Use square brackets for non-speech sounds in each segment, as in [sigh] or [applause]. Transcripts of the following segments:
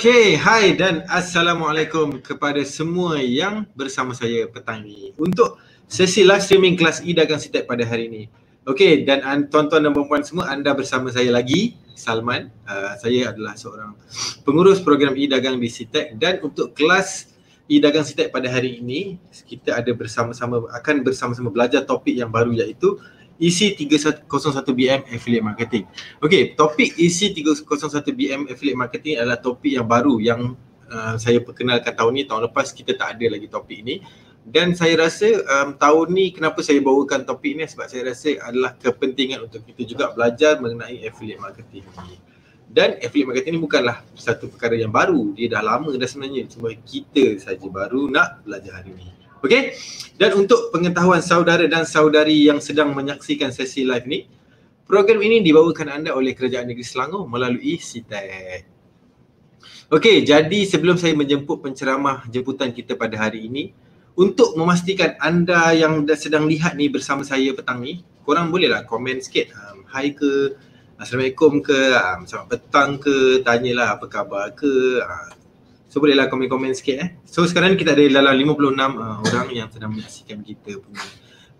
Okay, hai dan Assalamualaikum kepada semua yang bersama saya petang ini untuk sesi live streaming kelas E Dagang Sitek pada hari ini. Okay, dan tuan-tuan dan puan-puan semua anda bersama saya lagi, Salman. Uh, saya adalah seorang pengurus program E Dagang di Sitek dan untuk kelas E Dagang Sitek pada hari ini kita ada bersama-sama akan bersama-sama belajar topik yang baru iaitu EC 301BM Affiliate Marketing. Okey, topik EC 301BM Affiliate Marketing adalah topik yang baru yang uh, saya perkenalkan tahun ni. Tahun lepas kita tak ada lagi topik ini. Dan saya rasa um, tahun ni kenapa saya bawakan topik ini sebab saya rasa adalah kepentingan untuk kita juga belajar mengenai affiliate marketing ini. Dan affiliate marketing ini bukanlah satu perkara yang baru. Dia dah lama dah sebenarnya. Cuma kita saja baru nak belajar hari ini. Okey. Dan untuk pengetahuan saudara dan saudari yang sedang menyaksikan sesi live ni, program ini dibawakan anda oleh Kerajaan Negeri Selangor melalui CITEC. Okey, jadi sebelum saya menjemput penceramah jemputan kita pada hari ini, untuk memastikan anda yang sedang lihat ni bersama saya petang ni, korang bolehlah komen sikit. Um, hi ke, Assalamualaikum ke, um, selamat petang ke, tanyalah apa khabar ke, uh, So bolehlah komen-komen sikit eh. So sekarang kita ada dalam 56 uh, orang yang sedang menyaksikan kita punya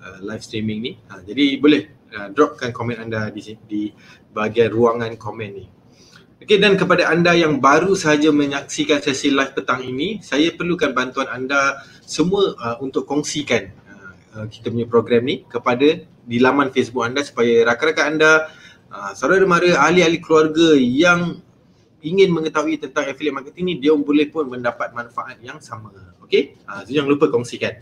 uh, live streaming ni. Ha, jadi boleh uh, dropkan komen anda di di bahagian ruangan komen ni. Okey dan kepada anda yang baru sahaja menyaksikan sesi live petang ini, saya perlukan bantuan anda semua uh, untuk kongsikan uh, uh, kita punya program ni kepada di laman Facebook anda supaya rakan-rakan anda, uh, saudara mara, ahli-ahli keluarga yang ingin mengetahui tentang affiliate marketing ni dia boleh pun mendapat manfaat yang sama. Okey? So jangan lupa kongsikan.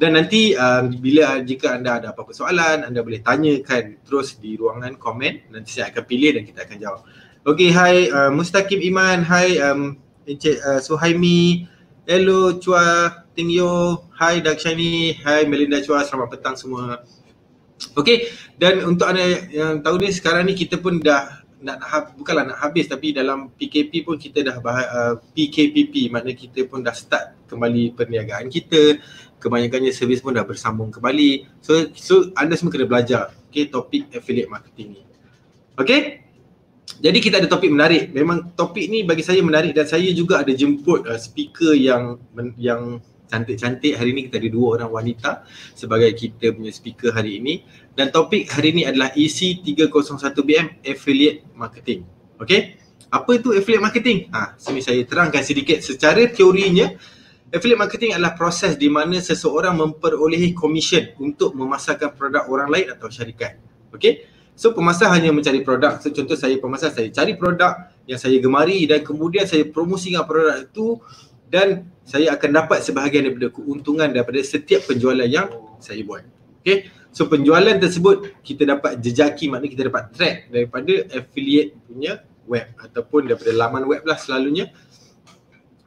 Dan nanti um, bila jika anda ada apa-apa soalan, anda boleh tanyakan terus di ruangan komen. Nanti saya akan pilih dan kita akan jawab. Okey, hai uh, Mustaqim Iman, hai um, Encik uh, Suhaimi, hello Chua Ting Yo, hai Dakshani, hai Melinda Chua, selamat petang semua. Okey, dan untuk anda yang tahu ni sekarang ni kita pun dah nak, bukanlah nak habis tapi dalam PKP pun kita dah bahas uh, PKPP maknanya kita pun dah start kembali perniagaan kita kebanyakannya servis pun dah bersambung kembali. So so anda semua kena belajar okay topik affiliate marketing ni. Okay? Jadi kita ada topik menarik. Memang topik ni bagi saya menarik dan saya juga ada jemput uh, speaker yang yang cantik-cantik hari ini kita ada dua orang wanita sebagai kita punya speaker hari ini dan topik hari ini adalah EC 301BM Affiliate Marketing. Okay? Apa itu affiliate marketing? Ha, sini saya terangkan sedikit secara teorinya affiliate marketing adalah proses di mana seseorang memperolehi komisen untuk memasarkan produk orang lain atau syarikat. Okay? So pemasar hanya mencari produk. So contoh saya pemasar, saya cari produk yang saya gemari dan kemudian saya promosikan produk itu dan saya akan dapat sebahagian daripada keuntungan daripada setiap penjualan yang saya buat. Okay. So penjualan tersebut kita dapat jejaki maknanya kita dapat track daripada affiliate punya web ataupun daripada laman web lah selalunya.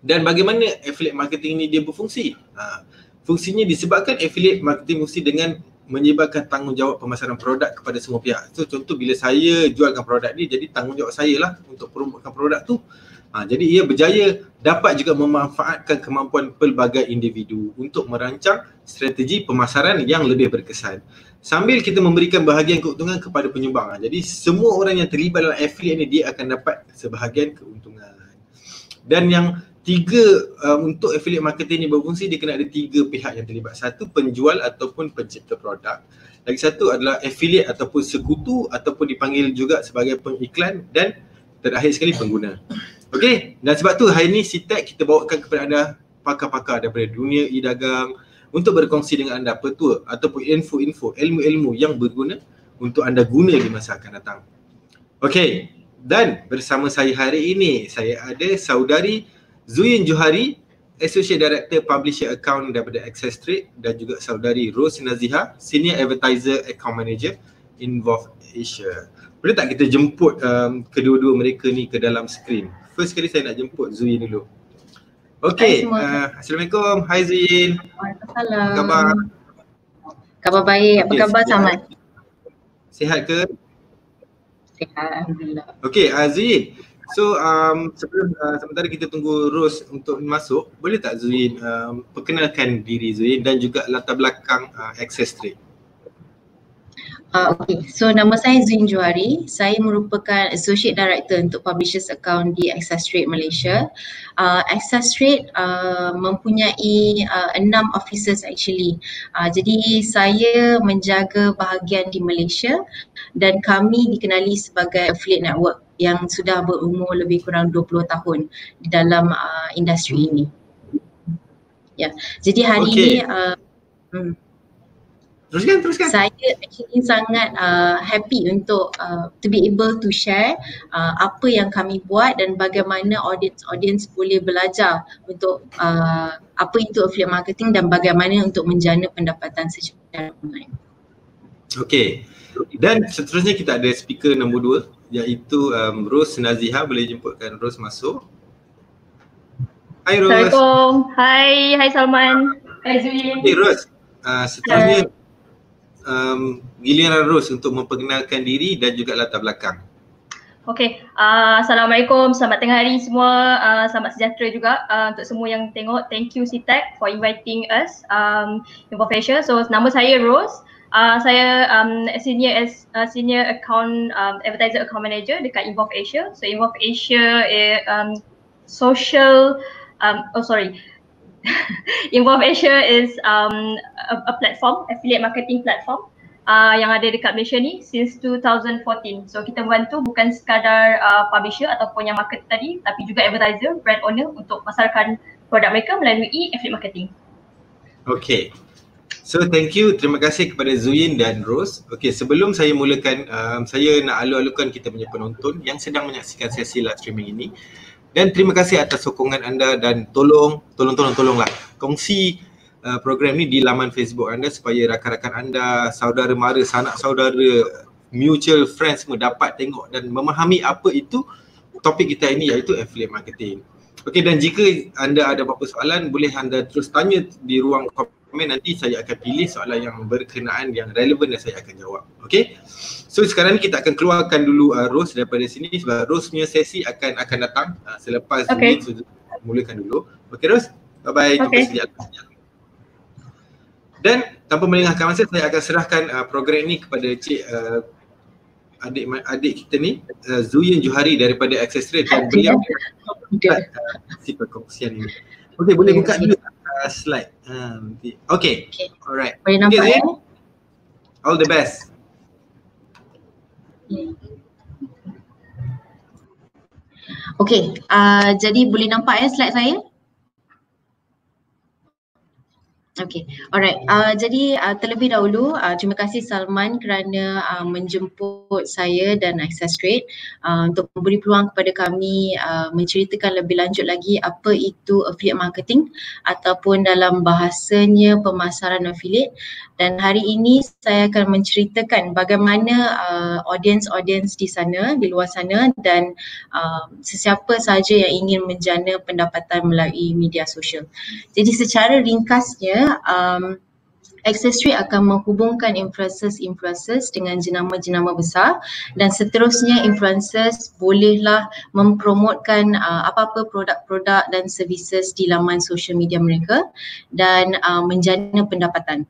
Dan bagaimana affiliate marketing ini dia berfungsi? Ha, fungsinya disebabkan affiliate marketing fungsi dengan menyebabkan tanggungjawab pemasaran produk kepada semua pihak. So contoh bila saya jualkan produk ni jadi tanggungjawab saya lah untuk promotekan produk tu. Ha, jadi ia berjaya dapat juga memanfaatkan kemampuan pelbagai individu untuk merancang strategi pemasaran yang lebih berkesan sambil kita memberikan bahagian keuntungan kepada penyumbang. Ha, jadi semua orang yang terlibat dalam affiliate ni dia akan dapat sebahagian keuntungan. Dan yang tiga um, untuk affiliate marketing ni berfungsi dia kena ada tiga pihak yang terlibat. Satu penjual ataupun pencipta produk. Lagi satu adalah affiliate ataupun sekutu ataupun dipanggil juga sebagai pengiklan dan terakhir sekali pengguna. Okey, dan sebab tu hari ni Sitek kita bawakan kepada anda pakar-pakar daripada dunia e-dagang untuk berkongsi dengan anda petua ataupun info-info, ilmu-ilmu yang berguna untuk anda guna di masa akan datang. Okey, dan bersama saya hari ini saya ada saudari Zuyin Johari, Associate Director Publisher Account daripada Access Trade dan juga saudari Rose Naziha, Senior Advertiser Account Manager Involve Asia. Boleh tak kita jemput um, kedua-dua mereka ni ke dalam skrin? First kali saya nak jemput Zuin dulu. Okay, uh, Assalamualaikum. Hai Zuin. Waalaikumsalam. Apa khabar? Khabar baik. Apa okay, khabar Samad? Sihat ke? Sihat, Alhamdulillah. Okay, uh, Zuin. So, um, sebelum uh, sementara kita tunggu Ros untuk masuk, boleh tak Zuin um, perkenalkan diri Zuin dan juga latar belakang uh, Access Trade? Uh, okay, so nama saya Zuin Johari. Saya merupakan Associate Director untuk Publishers Account di Access Trade Malaysia. Uh, Access Trade uh, mempunyai uh, enam offices actually. Uh, jadi saya menjaga bahagian di Malaysia dan kami dikenali sebagai affiliate network yang sudah berumur lebih kurang 20 tahun di dalam uh, industri ini. Ya, yeah. jadi hari okay. ini uh, hmm. Teruskan, teruskan. Saya actually sangat uh, happy untuk uh, to be able to share uh, apa yang kami buat dan bagaimana audience-audience boleh belajar untuk uh, apa itu affiliate marketing dan bagaimana untuk menjana pendapatan secara online. Okay. Dan seterusnya kita ada speaker nombor dua iaitu um, Rose Naziha. Boleh jemputkan Rose masuk. Hai Rose. Assalamualaikum. Hai, hai Salman. Hai Zui. Hey Rose. Uh, seterusnya hai um, giliran Ros untuk memperkenalkan diri dan juga latar belakang. Okay, uh, Assalamualaikum, selamat tengah hari semua, uh, selamat sejahtera juga uh, untuk semua yang tengok. Thank you CTEC for inviting us um, Info Asia. So nama saya Rose, uh, saya um, senior as uh, senior account um, advertiser account manager dekat Involve Asia. So Involve Asia is um, social, um, oh sorry, [laughs] Involve Asia is um, a, a platform, affiliate marketing platform uh, yang ada dekat Malaysia ni since 2014. So kita membantu bukan sekadar uh, publisher ataupun yang market tadi tapi juga advertiser, brand owner untuk pasarkan produk mereka melalui affiliate marketing. Okay. So thank you, terima kasih kepada Zuyin dan Rose. Okay, sebelum saya mulakan, um, saya nak alu-alukan kita punya penonton yang sedang menyaksikan sesi live streaming ini. Dan terima kasih atas sokongan anda dan tolong, tolong, tolong, tolonglah kongsi uh, program ni di laman Facebook anda supaya rakan-rakan anda, saudara mara, sanak saudara, mutual friends semua dapat tengok dan memahami apa itu topik kita ini iaitu affiliate marketing. Okey dan jika anda ada apa-apa soalan boleh anda terus tanya di ruang komen nanti saya akan pilih soalan yang berkenaan yang relevan dan saya akan jawab. Okey. So sekarang ni kita akan keluarkan dulu uh, Rose daripada sini sebab Rose punya sesi akan akan datang uh, selepas okay. ini so, mulakan dulu. Okey Rose, bye bye. Okay. Jumpa sekejap. Dan tanpa melengahkan masa saya akan serahkan uh, program ini kepada cik uh, adik adik kita ni uh, Zuyin Johari daripada Access Trade dan [laughs] beliau uh, si perkongsian ini. Okey boleh buka dulu uh, slide. Um, okay. okay. Alright. Boleh nampak okay, ya? All the best. Okay, uh, jadi boleh nampak ya slide saya? Okay, alright. Uh, jadi uh, terlebih dahulu uh, terima kasih Salman kerana uh, menjemput saya dan Access Trade. Uh, untuk memberi peluang kepada kami uh, menceritakan lebih lanjut lagi apa itu affiliate marketing ataupun dalam bahasanya pemasaran affiliate dan hari ini saya akan menceritakan bagaimana uh, audience-audience di sana, di luar sana dan uh, sesiapa sahaja yang ingin menjana pendapatan melalui media sosial. Jadi secara ringkasnya um, Access Trade akan menghubungkan influencers-influencers dengan jenama-jenama besar dan seterusnya influencers bolehlah mempromotkan uh, apa-apa produk-produk dan services di laman social media mereka dan uh, menjana pendapatan.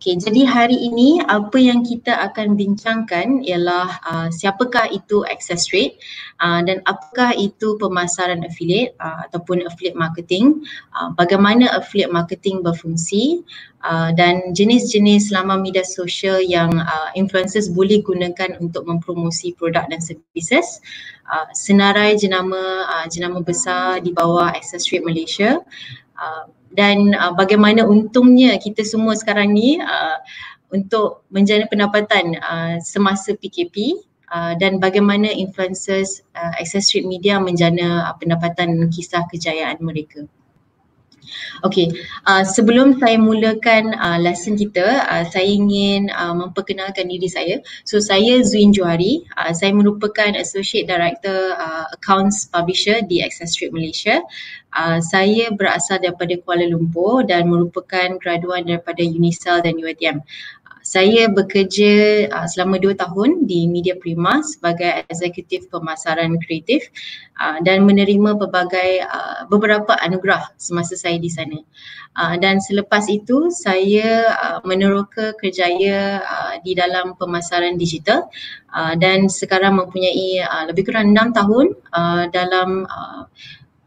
Okay, jadi hari ini apa yang kita akan bincangkan ialah uh, siapakah itu access rate uh, dan apakah itu pemasaran affiliate uh, ataupun affiliate marketing, uh, bagaimana affiliate marketing berfungsi uh, dan jenis-jenis laman media sosial yang uh, influencers boleh gunakan untuk mempromosi produk dan services, uh, senarai jenama uh, jenama besar di bawah access rate Malaysia. Uh, dan uh, bagaimana untungnya kita semua sekarang ni uh, untuk menjana pendapatan uh, semasa PKP uh, dan bagaimana influencers uh, access street media menjana uh, pendapatan kisah kejayaan mereka. Okay, uh, sebelum saya mulakan uh, lesson kita, uh, saya ingin uh, memperkenalkan diri saya. So, saya Zuin Johari. Uh, saya merupakan Associate Director uh, Accounts Publisher di Access Trade Malaysia. Uh, saya berasal daripada Kuala Lumpur dan merupakan graduan daripada Unisal dan UiTM. Saya bekerja uh, selama dua tahun di Media Prima sebagai eksekutif pemasaran kreatif uh, dan menerima pelbagai uh, beberapa anugerah semasa saya di sana. Uh, dan selepas itu saya uh, meneroka kerjaya uh, di dalam pemasaran digital uh, dan sekarang mempunyai uh, lebih kurang enam tahun uh, dalam uh,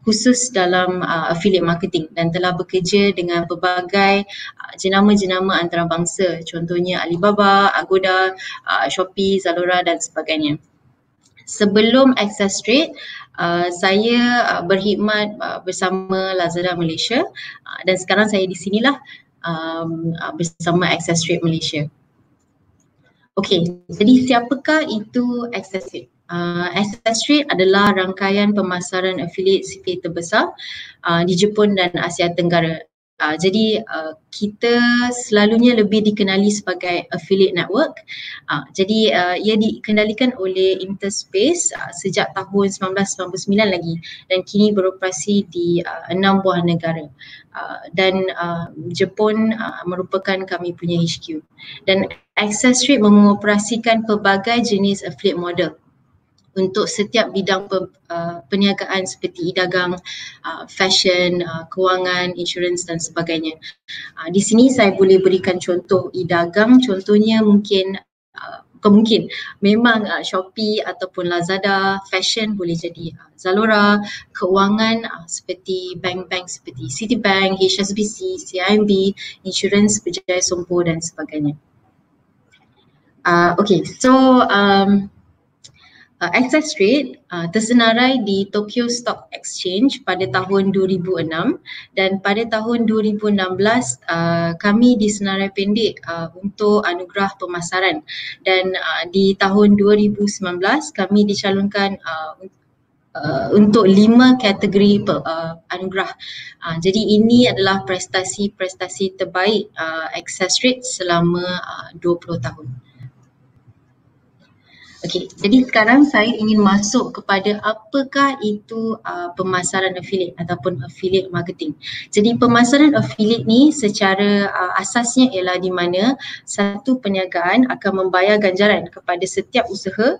khusus dalam uh, affiliate marketing dan telah bekerja dengan pelbagai uh, jenama-jenama antarabangsa contohnya Alibaba, Agoda, uh, Shopee, Zalora dan sebagainya. Sebelum Access Trade, uh, saya uh, berkhidmat uh, bersama Lazada Malaysia uh, dan sekarang saya di sinilah um, uh, bersama Access Trade Malaysia. Okey, jadi siapakah itu Access Trade? Uh, Access Trade adalah rangkaian pemasaran affiliate CPA terbesar uh, di Jepun dan Asia Tenggara. Uh, jadi uh, kita selalunya lebih dikenali sebagai affiliate network. Uh, jadi uh, ia dikendalikan oleh Interspace uh, sejak tahun 1999 lagi dan kini beroperasi di uh, enam buah negara. Uh, dan uh, Jepun uh, merupakan kami punya HQ. Dan Access Trade mengoperasikan pelbagai jenis affiliate model untuk setiap bidang pe, uh, perniagaan seperti e-dagang, uh, fashion, uh, kewangan, insurans dan sebagainya. Uh, di sini saya boleh berikan contoh e-dagang, contohnya mungkin uh, mungkin memang uh, Shopee ataupun Lazada, fashion boleh jadi uh, Zalora, keuangan uh, seperti bank-bank seperti Citibank, HSBC, CIMB, insurans Berjaya Sompo dan sebagainya. Uh, okay, so um, uh, Access Trade uh, tersenarai di Tokyo Stock Exchange pada tahun 2006 dan pada tahun 2016 uh, kami disenarai pendek uh, untuk anugerah pemasaran dan uh, di tahun 2019 kami dicalonkan uh, uh, untuk lima kategori uh, anugerah. Uh, jadi ini adalah prestasi-prestasi terbaik uh, Access Trade selama uh, 20 tahun. Okey, jadi sekarang saya ingin masuk kepada apakah itu uh, pemasaran affiliate ataupun affiliate marketing. Jadi pemasaran affiliate ni secara uh, asasnya ialah di mana satu perniagaan akan membayar ganjaran kepada setiap usaha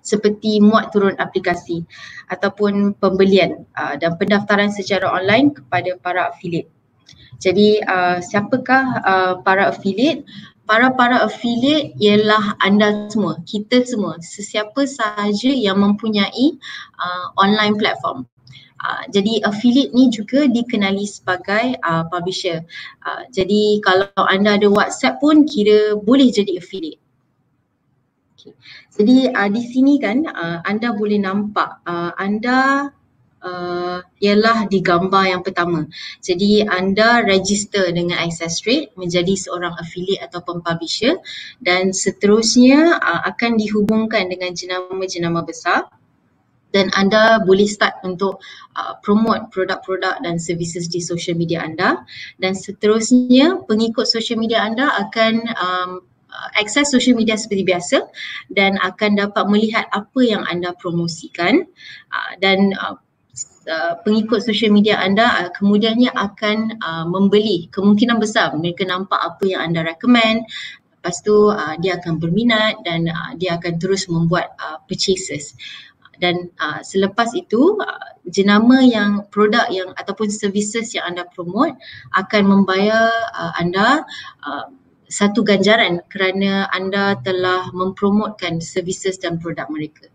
seperti muat turun aplikasi ataupun pembelian uh, dan pendaftaran secara online kepada para affiliate. Jadi uh, siapakah uh, para affiliate? Para-para affiliate ialah anda semua, kita semua, sesiapa sahaja yang mempunyai uh, online platform. Uh, jadi affiliate ni juga dikenali sebagai uh, publisher. Uh, jadi kalau anda ada WhatsApp pun kira boleh jadi affiliate. Okay. Jadi uh, di sini kan uh, anda boleh nampak uh, anda uh, ialah di gambar yang pertama. Jadi anda register dengan Access Trade menjadi seorang affiliate ataupun publisher dan seterusnya uh, akan dihubungkan dengan jenama-jenama besar dan anda boleh start untuk uh, promote produk-produk dan services di social media anda dan seterusnya pengikut social media anda akan um, akses social media seperti biasa dan akan dapat melihat apa yang anda promosikan uh, dan uh, uh, pengikut social media anda uh, kemudiannya akan uh, membeli. Kemungkinan besar mereka nampak apa yang anda recommend. Lepas tu dia akan berminat dan dia akan terus membuat purchases. Dan selepas itu jenama yang produk yang ataupun services yang anda promote akan membayar anda satu ganjaran kerana anda telah mempromotkan services dan produk mereka.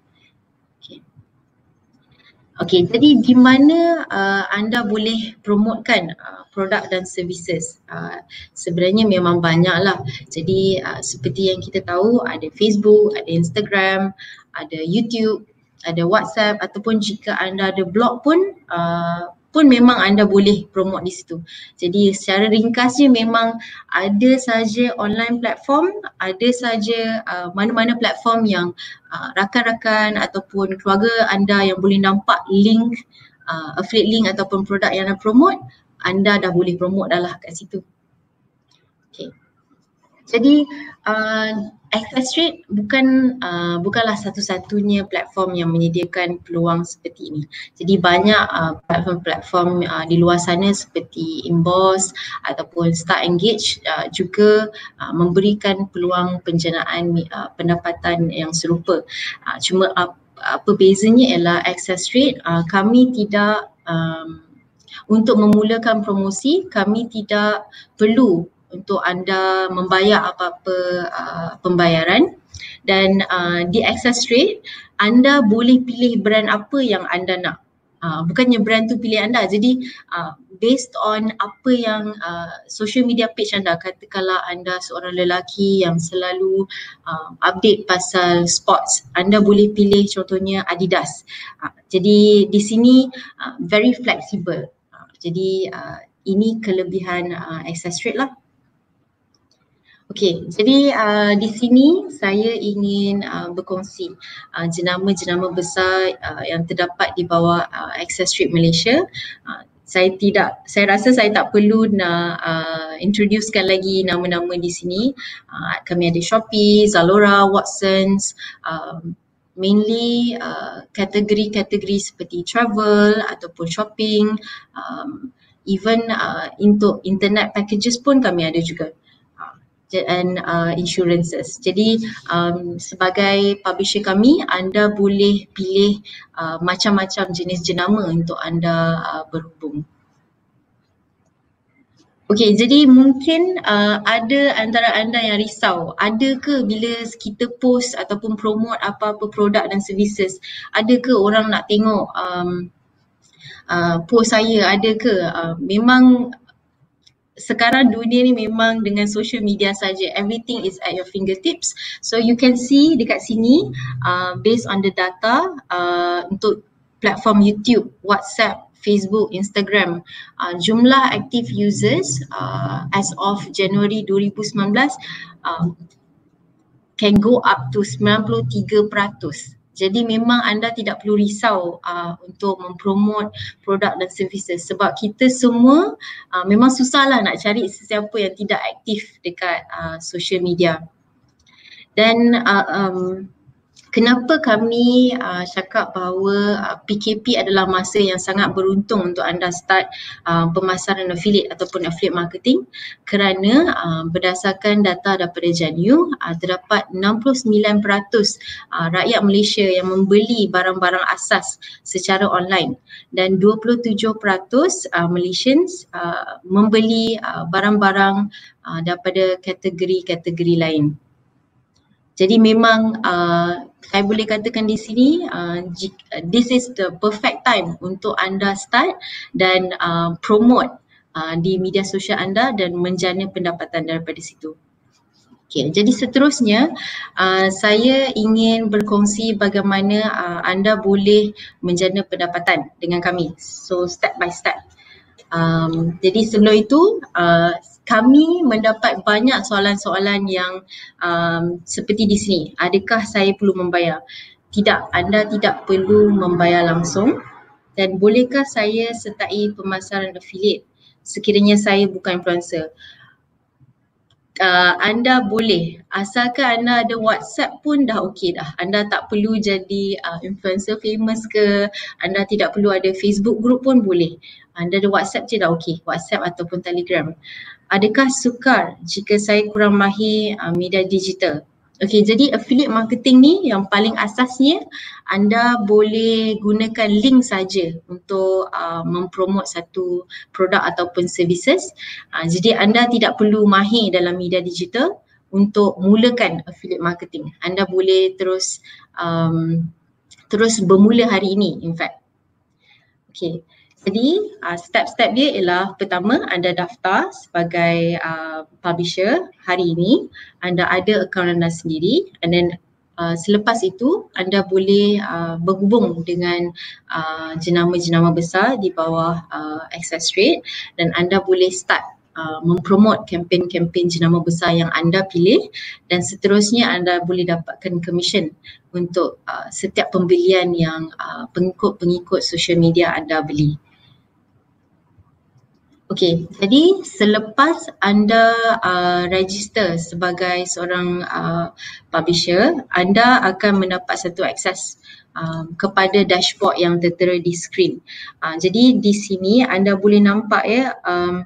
Okey, jadi di mana uh, anda boleh promotekan uh, produk dan services? Uh, sebenarnya memang banyaklah. Jadi uh, seperti yang kita tahu ada Facebook, ada Instagram, ada YouTube, ada WhatsApp ataupun jika anda ada blog pun uh, pun memang anda boleh promote di situ. Jadi secara ringkasnya memang ada saja online platform, ada saja uh, mana-mana platform yang uh, rakan-rakan ataupun keluarga anda yang boleh nampak link uh, affiliate link ataupun produk yang anda promote, anda dah boleh promote dah lah kat situ. Okay. Jadi uh, Access Rate bukan uh, bukanlah satu-satunya platform yang menyediakan peluang seperti ini. Jadi banyak uh, platform-platform uh, di luar sana seperti Inbox ataupun Start Engage uh, juga uh, memberikan peluang penjanaan uh, pendapatan yang serupa. Uh, cuma uh, apa bezanya ialah access rate uh, kami tidak um, untuk memulakan promosi kami tidak perlu untuk anda membayar apa-apa uh, pembayaran. Dan uh, di access rate anda boleh pilih brand apa yang anda nak. Uh, bukannya brand tu pilih anda. Jadi uh, based on apa yang uh, social media page anda katakanlah anda seorang lelaki yang selalu uh, update pasal sports anda boleh pilih contohnya Adidas. Uh, jadi di sini uh, very flexible. Uh, jadi uh, ini kelebihan uh, access rate lah Okey, jadi uh, di sini saya ingin uh, berkongsi uh, jenama-jenama besar uh, yang terdapat di bawah uh, Access Street Malaysia. Uh, saya tidak, saya rasa saya tak perlu nak uh, introducekan lagi nama-nama di sini. Uh, kami ada Shopee, Zalora, Watsons, um, mainly uh, kategori-kategori seperti travel ataupun shopping, um, even uh, untuk internet packages pun kami ada juga and uh, insurances. Jadi um, sebagai publisher kami, anda boleh pilih uh, macam-macam jenis jenama untuk anda uh, berhubung. Okey, jadi mungkin uh, ada antara anda yang risau, ada ke bila kita post ataupun promote apa-apa produk dan services, ada ke orang nak tengok um, uh, post saya, ada ke? Uh, memang sekarang dunia ni memang dengan social media saja. Everything is at your fingertips. So you can see dekat sini uh, based on the data uh, untuk platform YouTube, WhatsApp, Facebook, Instagram. Uh, jumlah active users uh, as of January 2019 uh, can go up to 93%. Jadi memang anda tidak perlu risau uh, untuk mempromot produk dan services sebab kita semua uh, memang susahlah nak cari sesiapa yang tidak aktif dekat uh, social media. Dan uh, um, kenapa kami uh, cakap bahawa uh, PKP adalah masa yang sangat beruntung untuk anda start uh, pemasaran affiliate ataupun affiliate marketing kerana uh, berdasarkan data daripada JANU uh, terdapat 69% uh, rakyat Malaysia yang membeli barang-barang asas secara online dan 27% uh, Malaysians uh, membeli uh, barang-barang uh, daripada kategori-kategori lain. Jadi memang uh, saya boleh katakan di sini uh, this is the perfect time untuk anda start dan uh, promote uh, di media sosial anda dan menjana pendapatan daripada situ. Okay, jadi seterusnya uh, saya ingin berkongsi bagaimana uh, anda boleh menjana pendapatan dengan kami. So step by step. Um, jadi sebelum itu uh, kami mendapat banyak soalan-soalan yang um, seperti di sini. Adakah saya perlu membayar? Tidak, anda tidak perlu membayar langsung. Dan bolehkah saya sertai pemasaran affiliate sekiranya saya bukan influencer? Uh, anda boleh asalkan anda ada WhatsApp pun dah okey dah. Anda tak perlu jadi uh, influencer famous ke, anda tidak perlu ada Facebook group pun boleh. Anda ada WhatsApp je dah okey, WhatsApp ataupun Telegram adakah sukar jika saya kurang mahir uh, media digital? Okey, jadi affiliate marketing ni yang paling asasnya anda boleh gunakan link saja untuk uh, mempromot satu produk ataupun services. Uh, jadi anda tidak perlu mahir dalam media digital untuk mulakan affiliate marketing. Anda boleh terus um, terus bermula hari ini in fact. Okay. Jadi uh, step-step dia ialah pertama anda daftar sebagai uh, publisher hari ini, anda ada akaun anda sendiri and then uh, selepas itu anda boleh uh, berhubung dengan uh, jenama-jenama besar di bawah uh, access rate dan anda boleh start uh, mempromot kempen-kempen jenama besar yang anda pilih dan seterusnya anda boleh dapatkan commission untuk uh, setiap pembelian yang uh, pengikut-pengikut social media anda beli. Okey, jadi selepas anda uh, register sebagai seorang uh, publisher, anda akan mendapat satu akses um, kepada dashboard yang tertera di skrin. Uh, jadi di sini anda boleh nampak ya um,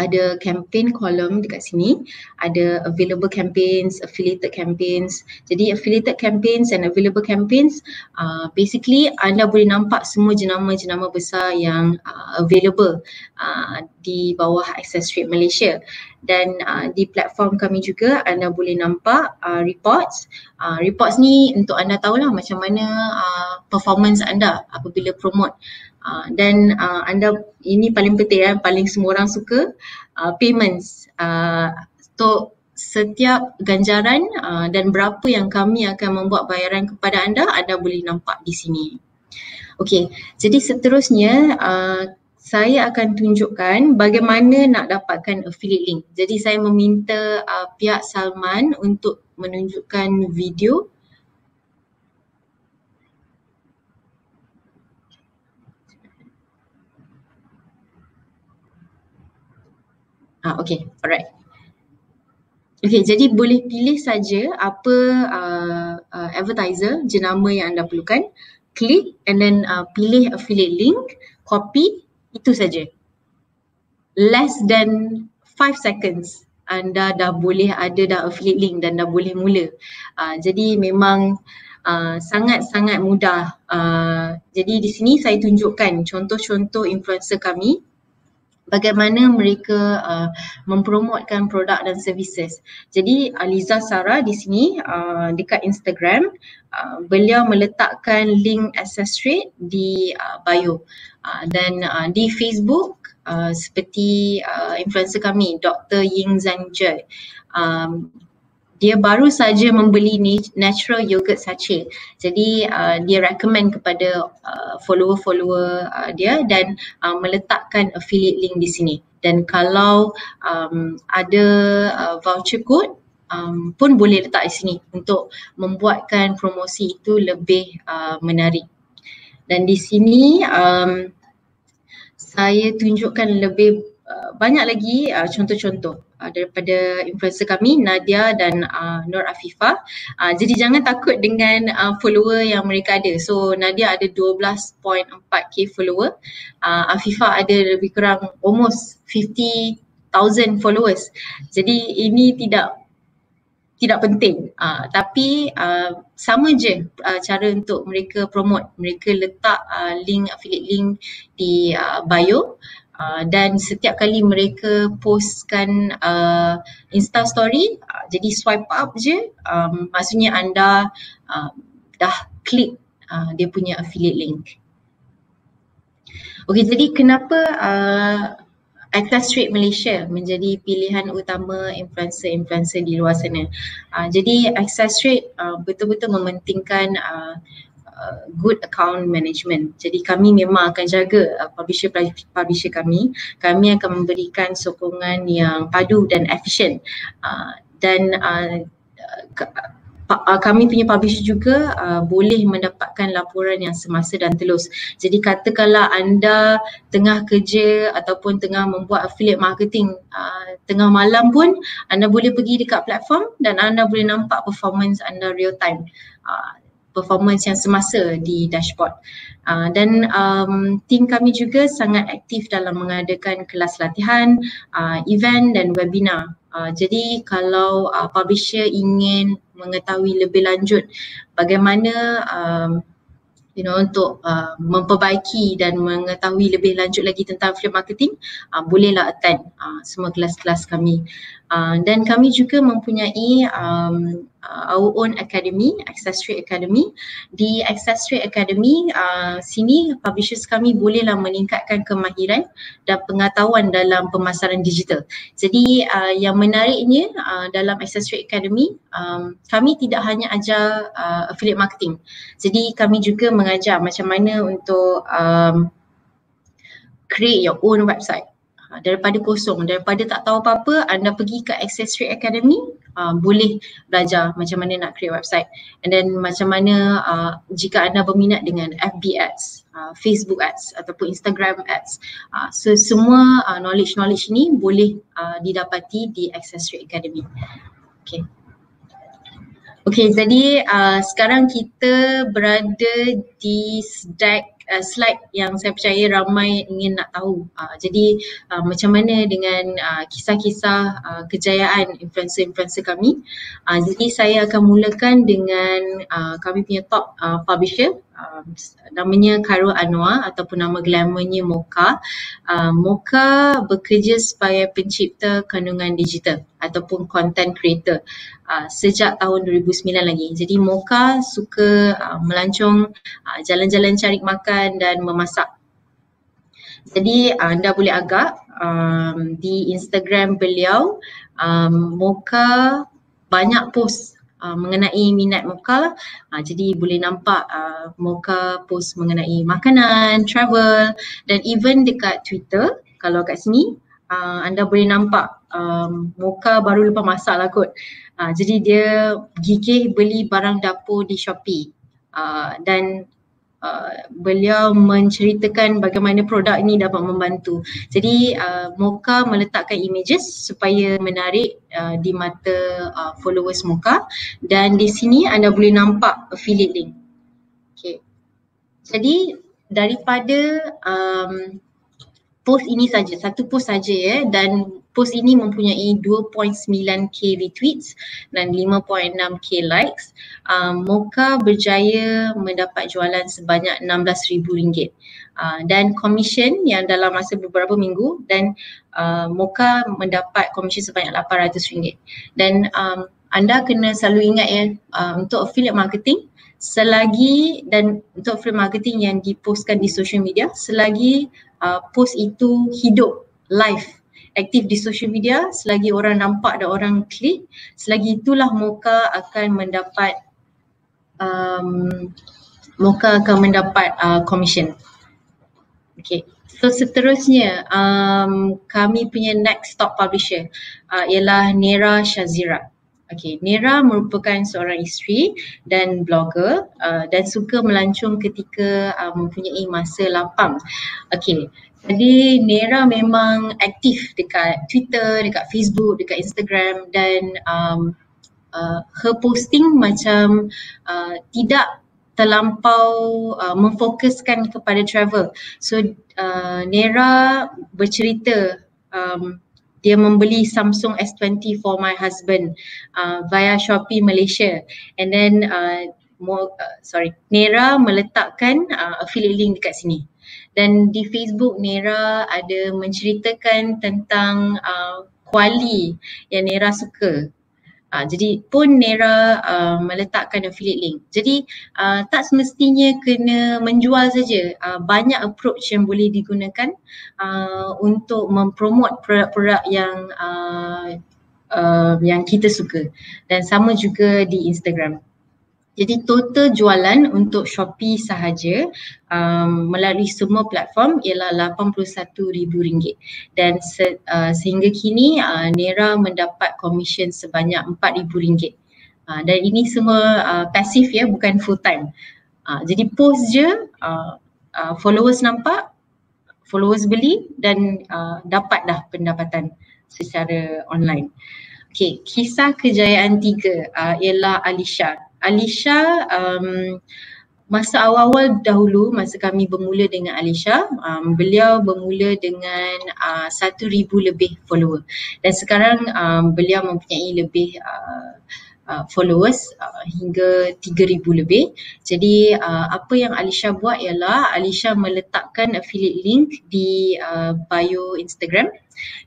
ada campaign column dekat sini, ada available campaigns, affiliated campaigns. Jadi affiliated campaigns and available campaigns, uh, basically anda boleh nampak semua jenama-jenama besar yang uh, available uh, di bawah Access Rate Malaysia. Dan uh, di platform kami juga anda boleh nampak uh, reports. Uh, reports ni untuk anda tahulah macam mana uh, performance anda apabila promote Uh, dan uh, anda ini paling penting ya, paling semua orang suka uh, payments. Uh, so setiap ganjaran uh, dan berapa yang kami akan membuat bayaran kepada anda, anda boleh nampak di sini. Okey, jadi seterusnya uh, saya akan tunjukkan bagaimana nak dapatkan affiliate link. Jadi saya meminta uh, pihak Salman untuk menunjukkan video Ah, okay, alright. Okay, jadi boleh pilih saja apa uh, uh, advertiser jenama yang anda perlukan, klik and then uh, pilih affiliate link, copy, itu saja. Less than 5 seconds anda dah boleh ada dah affiliate link dan dah boleh mula. Uh, jadi memang uh, sangat-sangat mudah. Uh, jadi di sini saya tunjukkan contoh-contoh influencer kami bagaimana mereka uh, mempromotkan produk dan services. Jadi Aliza Sarah di sini uh, dekat Instagram uh, beliau meletakkan link access rate di uh, bio uh, dan uh, di Facebook uh, seperti uh, influencer kami Dr. Ying Zhang um, dia baru saja membeli natural yogurt sachet. Jadi uh, dia recommend kepada uh, follower-follower uh, dia dan uh, meletakkan affiliate link di sini. Dan kalau um, ada uh, voucher code um, pun boleh letak di sini untuk membuatkan promosi itu lebih uh, menarik. Dan di sini um, saya tunjukkan lebih uh, banyak lagi uh, contoh-contoh uh, daripada influencer kami Nadia dan uh, Nur Afifah. Uh, jadi jangan takut dengan uh, follower yang mereka ada. So Nadia ada 12.4k follower. Uh, Afifah ada lebih kurang almost 50,000 followers. Jadi ini tidak tidak penting uh, tapi uh, sama je uh, cara untuk mereka promote mereka letak uh, link affiliate link di uh, bio Uh, dan setiap kali mereka postkan uh, Insta story, uh, jadi swipe up je, um, maksudnya anda uh, dah klik uh, dia punya affiliate link. Okay, jadi kenapa uh, Access Rate Malaysia menjadi pilihan utama influencer-influencer di luar sana? Uh, jadi Access Rate uh, betul-betul mementingkan uh, uh, good account management. Jadi kami memang akan jaga uh, publisher publisher kami. Kami akan memberikan sokongan yang padu dan efisien. Uh, dan uh, uh, kami punya publisher juga uh, boleh mendapatkan laporan yang semasa dan telus. Jadi katakanlah anda tengah kerja ataupun tengah membuat affiliate marketing uh, tengah malam pun anda boleh pergi dekat platform dan anda boleh nampak performance anda real time. Uh, performance yang semasa di dashboard. Uh, dan um, tim kami juga sangat aktif dalam mengadakan kelas latihan, uh, event dan webinar. Uh, jadi kalau uh, publisher ingin mengetahui lebih lanjut bagaimana um, you know untuk uh, memperbaiki dan mengetahui lebih lanjut lagi tentang affiliate marketing uh, bolehlah attend uh, semua kelas-kelas kami uh, dan kami juga mempunyai um, uh, our own academy Access Rate Academy. Di Access Rate Academy uh, sini publishers kami bolehlah meningkatkan kemahiran dan pengetahuan dalam pemasaran digital. Jadi uh, yang menariknya uh, dalam Access Rate Academy um, kami tidak hanya ajar uh, affiliate marketing. Jadi kami juga mengajar macam mana untuk um, create your own website. Ha, daripada kosong daripada tak tahu apa-apa anda pergi ke Access Rate Academy uh, boleh belajar macam mana nak create website and then macam mana uh, jika anda berminat dengan FB ads, uh, Facebook ads ataupun Instagram ads. Uh, so semua uh, knowledge-knowledge ni boleh uh, didapati di Access Rate Academy. Okay. Okay, jadi uh, sekarang kita berada di deck uh, slide yang saya percaya ramai ingin nak tahu. Uh, jadi uh, macam mana dengan uh, kisah-kisah uh, kejayaan influencer-influencer kami. Uh, jadi saya akan mulakan dengan uh, kami punya top uh, publisher uh, namanya Karul Anwar ataupun nama glamournya Moka. Uh, Moka bekerja sebagai pencipta kandungan digital ataupun content creator uh, sejak tahun 2009 lagi. Jadi Moka suka uh, melancong uh, jalan-jalan cari makan dan memasak. Jadi uh, anda boleh agak um, di Instagram beliau um, Moka banyak post uh, mengenai minat Moka lah. Uh, jadi boleh nampak uh, Moka post mengenai makanan, travel dan even dekat Twitter kalau kat sini uh, anda boleh nampak um, Moka baru lepas masak lah kot. Uh, jadi dia gigih beli barang dapur di Shopee uh, dan Uh, beliau menceritakan bagaimana produk ini dapat membantu. Jadi uh, Moka meletakkan images supaya menarik uh, di mata uh, followers Moka dan di sini anda boleh nampak affiliate link. Okay. Jadi daripada um, post ini saja, satu post saja ya dan post ini mempunyai 2.9k retweets dan 5.6k likes. Um, Moka berjaya mendapat jualan sebanyak RM16,000 uh, dan commission yang dalam masa beberapa minggu dan uh, Moka mendapat commission sebanyak RM800. Dan um, anda kena selalu ingat ya uh, untuk affiliate marketing selagi dan untuk affiliate marketing yang dipostkan di social media selagi uh, post itu hidup live aktif di social media selagi orang nampak dan orang klik selagi itulah Moka akan mendapat um, Moka akan mendapat uh, commission. Okay. So seterusnya um, kami punya next top publisher uh, ialah Nera Shazira. Okay, Nera merupakan seorang isteri dan blogger uh, dan suka melancong ketika uh, mempunyai masa lapang. Okay, jadi Nera memang aktif dekat Twitter, dekat Facebook, dekat Instagram dan um, uh, her posting macam uh, tidak terlampau uh, memfokuskan kepada travel. So uh, Nera bercerita um, dia membeli Samsung S20 for my husband uh, via Shopee Malaysia and then uh, more, uh, sorry Nera meletakkan uh, affiliate link dekat sini dan di Facebook Nera ada menceritakan tentang uh, kuali yang Nera suka. Uh, jadi pun Nera uh, meletakkan affiliate link. Jadi uh, tak semestinya kena menjual saja. Uh, banyak approach yang boleh digunakan uh, untuk mempromot produk-produk yang uh, uh, yang kita suka. Dan sama juga di Instagram. Jadi total jualan untuk Shopee sahaja um, melalui semua platform ialah RM81,000 dan se, uh, sehingga kini uh, Nera mendapat komisen sebanyak RM4,000 uh, dan ini semua uh, pasif ya bukan full time. Uh, jadi post je uh, uh, followers nampak, followers beli dan uh, dapat dah pendapatan secara online. Okay, kisah kejayaan tiga uh, ialah Alisha. Alisha um, masa awal-awal dahulu masa kami bermula dengan Alisha um, beliau bermula dengan uh, satu uh, ribu lebih follower. Dan sekarang um, beliau mempunyai lebih uh, uh, followers uh, hingga tiga ribu lebih. Jadi uh, apa yang Alisha buat ialah Alisha meletakkan affiliate link di uh, bio Instagram.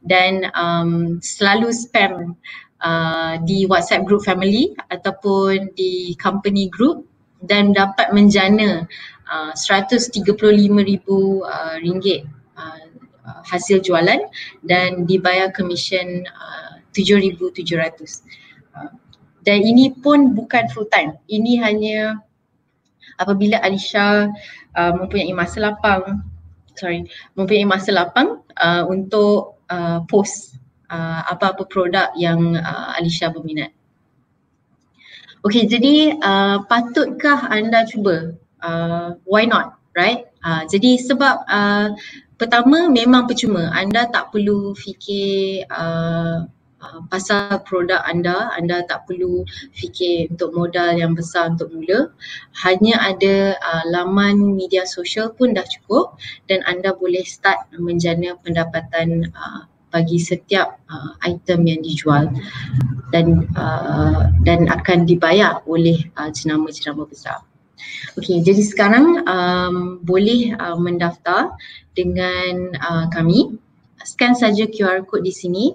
Dan um, selalu spam uh, di WhatsApp group family ataupun di company group dan dapat menjana uh, 135,000 uh, ringgit uh, hasil jualan dan dibayar commission uh, 7,700. Uh, dan ini pun bukan full time. Ini hanya apabila Alisha uh, mempunyai masa lapang sorry mempunyai masa lapang uh, untuk uh, post uh, apa-apa produk yang uh, Alisha berminat. Okay, jadi uh, patutkah anda cuba? Uh, why not, right? Uh, jadi sebab uh, pertama memang percuma. Anda tak perlu fikir uh, uh, pasal produk anda, anda tak perlu fikir untuk modal yang besar untuk mula. Hanya ada uh, laman media sosial pun dah cukup dan anda boleh start menjana pendapatan uh, bagi setiap uh, item yang dijual dan uh, dan akan dibayar oleh uh, jenama-jenama besar. Okey, jadi sekarang um, boleh uh, mendaftar dengan uh, kami. Scan saja QR code di sini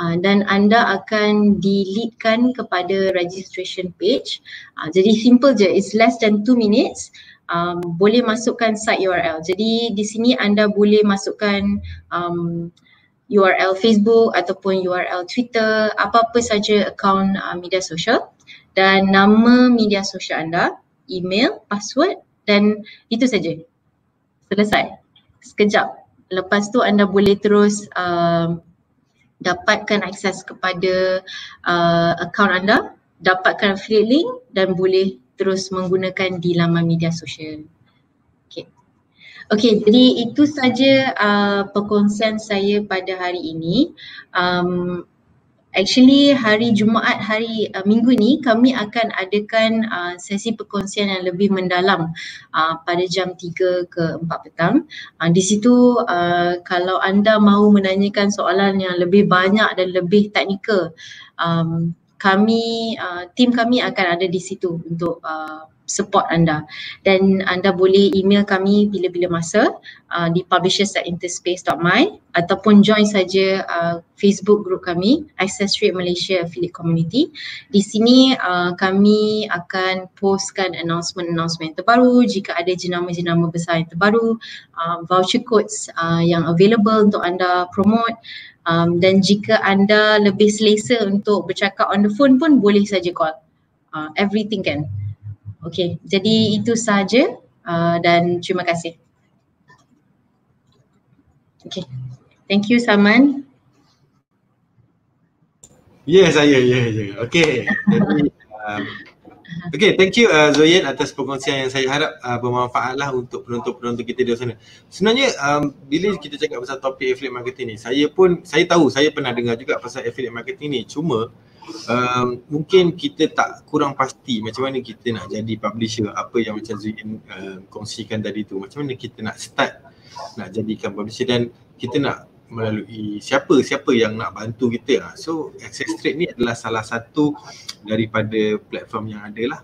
uh, dan anda akan dileadkan kepada registration page. Uh, jadi simple je, it's less than 2 minutes. Um, boleh masukkan site URL. Jadi di sini anda boleh masukkan um, URL Facebook ataupun URL Twitter, apa-apa saja akaun uh, media sosial dan nama media sosial anda, email, password dan itu saja. Selesai. Sekejap. Lepas tu anda boleh terus uh, dapatkan akses kepada uh, akaun anda, dapatkan affiliate link dan boleh terus menggunakan di laman media sosial. Okey, jadi itu saja uh, perkongsian saya pada hari ini. Um, actually hari Jumaat hari uh, minggu ni kami akan adakan uh, sesi perkongsian yang lebih mendalam uh, pada jam 3 ke 4 petang. Uh, di situ uh, kalau anda mahu menanyakan soalan yang lebih banyak dan lebih teknikal, um, kami uh, tim kami akan ada di situ untuk uh, support anda dan anda boleh email kami bila-bila masa uh, di publishers@interspace.my ataupun join saja uh, Facebook group kami Access Rate Malaysia Affiliate Community. Di sini uh, kami akan postkan announcement-announcement terbaru jika ada jenama-jenama besar yang terbaru, uh, voucher codes uh, yang available untuk anda promote um, dan jika anda lebih selesa untuk bercakap on the phone pun boleh saja call. Uh, everything can. Okey, jadi itu sahaja uh, dan terima kasih. Okey, thank you Saman. Ya, yeah, saya, ya, yeah, ya. Yeah. Okey, um, Okay, thank you uh, Zoyan atas perkongsian yang saya harap uh, bermanfaat lah untuk penonton-penonton kita di sana. Sebenarnya um, bila kita cakap pasal topik affiliate marketing ni, saya pun, saya tahu, saya pernah dengar juga pasal affiliate marketing ni. Cuma um, mungkin kita tak kurang pasti macam mana kita nak jadi publisher apa yang macam Zuin uh, kongsikan tadi tu. Macam mana kita nak start nak jadikan publisher dan kita nak melalui siapa siapa yang nak bantu kita. Lah. so Access Trade ni adalah salah satu daripada platform yang ada lah.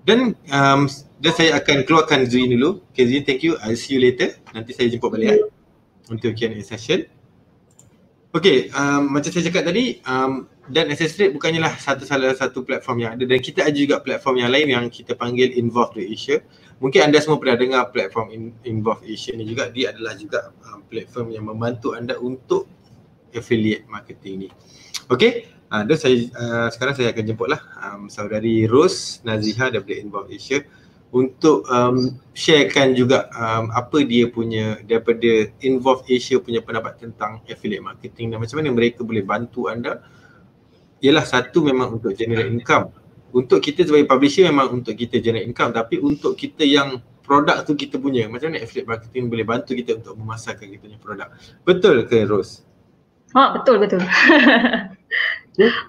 Dan um, dan saya akan keluarkan Zuin dulu. Okay Zuin thank you. I'll see you later. Nanti saya jemput balik untuk Q&A session. Okay, um, macam saya cakap tadi, um, dan Access Trade bukannya lah satu salah satu platform yang ada dan kita ada juga platform yang lain yang kita panggil Involve the Asia. Mungkin anda semua pernah dengar platform In- Involve Asia ni juga, dia adalah juga um, platform yang membantu anda untuk affiliate marketing ni. Okay, uh, dan saya uh, sekarang saya akan jemput lah um, saudari Rose Naziha daripada Involve Asia untuk um, sharekan juga um, apa dia punya daripada Involve Asia punya pendapat tentang affiliate marketing dan macam mana mereka boleh bantu anda ialah satu memang untuk generate income untuk kita sebagai publisher memang untuk kita generate income tapi untuk kita yang produk tu kita punya macam mana affiliate marketing boleh bantu kita untuk memasarkan kita punya produk betul ke Rose? Ha betul betul [laughs]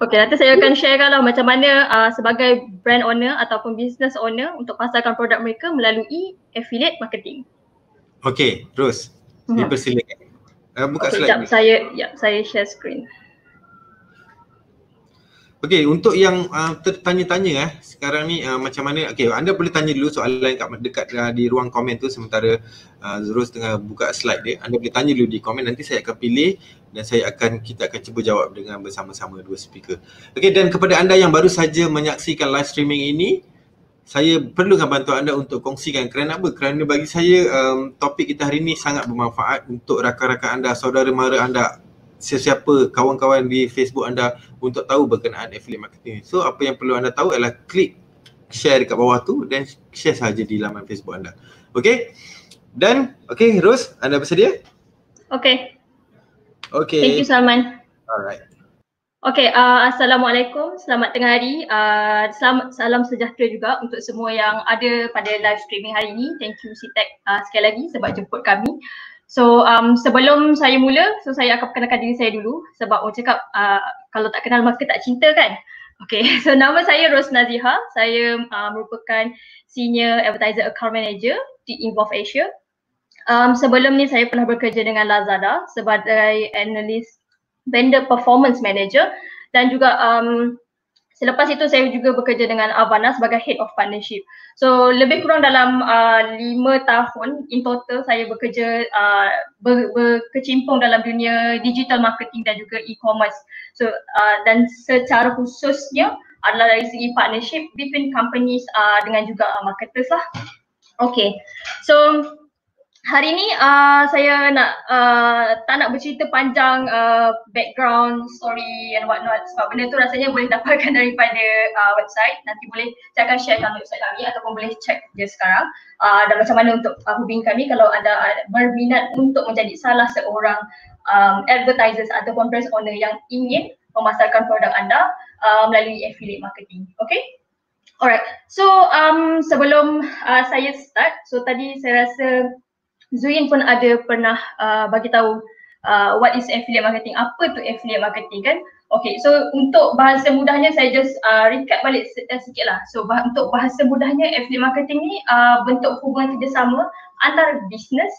Okay, nanti saya akan share lah macam mana uh, sebagai brand owner ataupun business owner untuk pasarkan produk mereka melalui affiliate marketing. Okay, terus. Hmm. Dipersilakan. Uh, buka okay, slide. Sekejap, saya, ya, saya share screen. Okay, untuk yang uh, tertanya-tanya eh, sekarang ni uh, macam mana, okay, anda boleh tanya dulu soalan kat dekat uh, di ruang komen tu sementara uh, Zurus tengah buka slide dia. Anda boleh tanya dulu di komen, nanti saya akan pilih dan saya akan, kita akan cuba jawab dengan bersama-sama dua speaker. Okay, dan kepada anda yang baru saja menyaksikan live streaming ini, saya perlukan bantuan anda untuk kongsikan kerana apa? Kerana bagi saya um, topik kita hari ini sangat bermanfaat untuk rakan-rakan anda, saudara mara anda sesiapa kawan-kawan di Facebook anda untuk tahu berkenaan affiliate marketing. So apa yang perlu anda tahu adalah klik share dekat bawah tu dan share saja di laman Facebook anda. Okay? Dan okay Rose, anda bersedia? Okay. Okay. Thank you Salman. Alright. Okay, uh, Assalamualaikum, selamat tengah hari. Uh, selamat, salam sejahtera juga untuk semua yang ada pada live streaming hari ini. Thank you Sitek uh, sekali lagi sebab jemput kami. So um, sebelum saya mula, so saya akan perkenalkan diri saya dulu sebab orang cakap uh, kalau tak kenal maka tak cinta kan? Okay, [laughs] so nama saya Ros Naziha. Saya uh, merupakan Senior Advertiser Account Manager di Involve Asia. Um, sebelum ni saya pernah bekerja dengan Lazada sebagai analis vendor performance manager dan juga um, selepas itu saya juga bekerja dengan Avana sebagai head of partnership. So lebih kurang dalam uh, lima tahun in total saya bekerja uh, ber, berkecimpung dalam dunia digital marketing dan juga e-commerce. So uh, dan secara khususnya adalah dari segi partnership between companies uh, dengan juga uh, marketers lah. Okay, so hari ni uh, saya nak uh, tak nak bercerita panjang uh, background story and what not sebab benda tu rasanya boleh dapatkan [laughs] daripada uh, website. Nanti boleh saya akan share dalam website kami ataupun boleh check je sekarang. Uh, dan macam mana untuk uh, hubungi kami kalau ada uh, berminat untuk menjadi salah seorang um, advertisers ataupun brand owner yang ingin memasarkan produk anda uh, melalui affiliate marketing. Okay? Alright, so um, sebelum uh, saya start, so tadi saya rasa Zuin pun ada pernah uh, bagi tahu uh, what is affiliate marketing, apa tu affiliate marketing kan. Okay, so untuk bahasa mudahnya saya just uh, recap balik uh, sikit lah. So bah- untuk bahasa mudahnya affiliate marketing ni uh, bentuk hubungan kerjasama antara business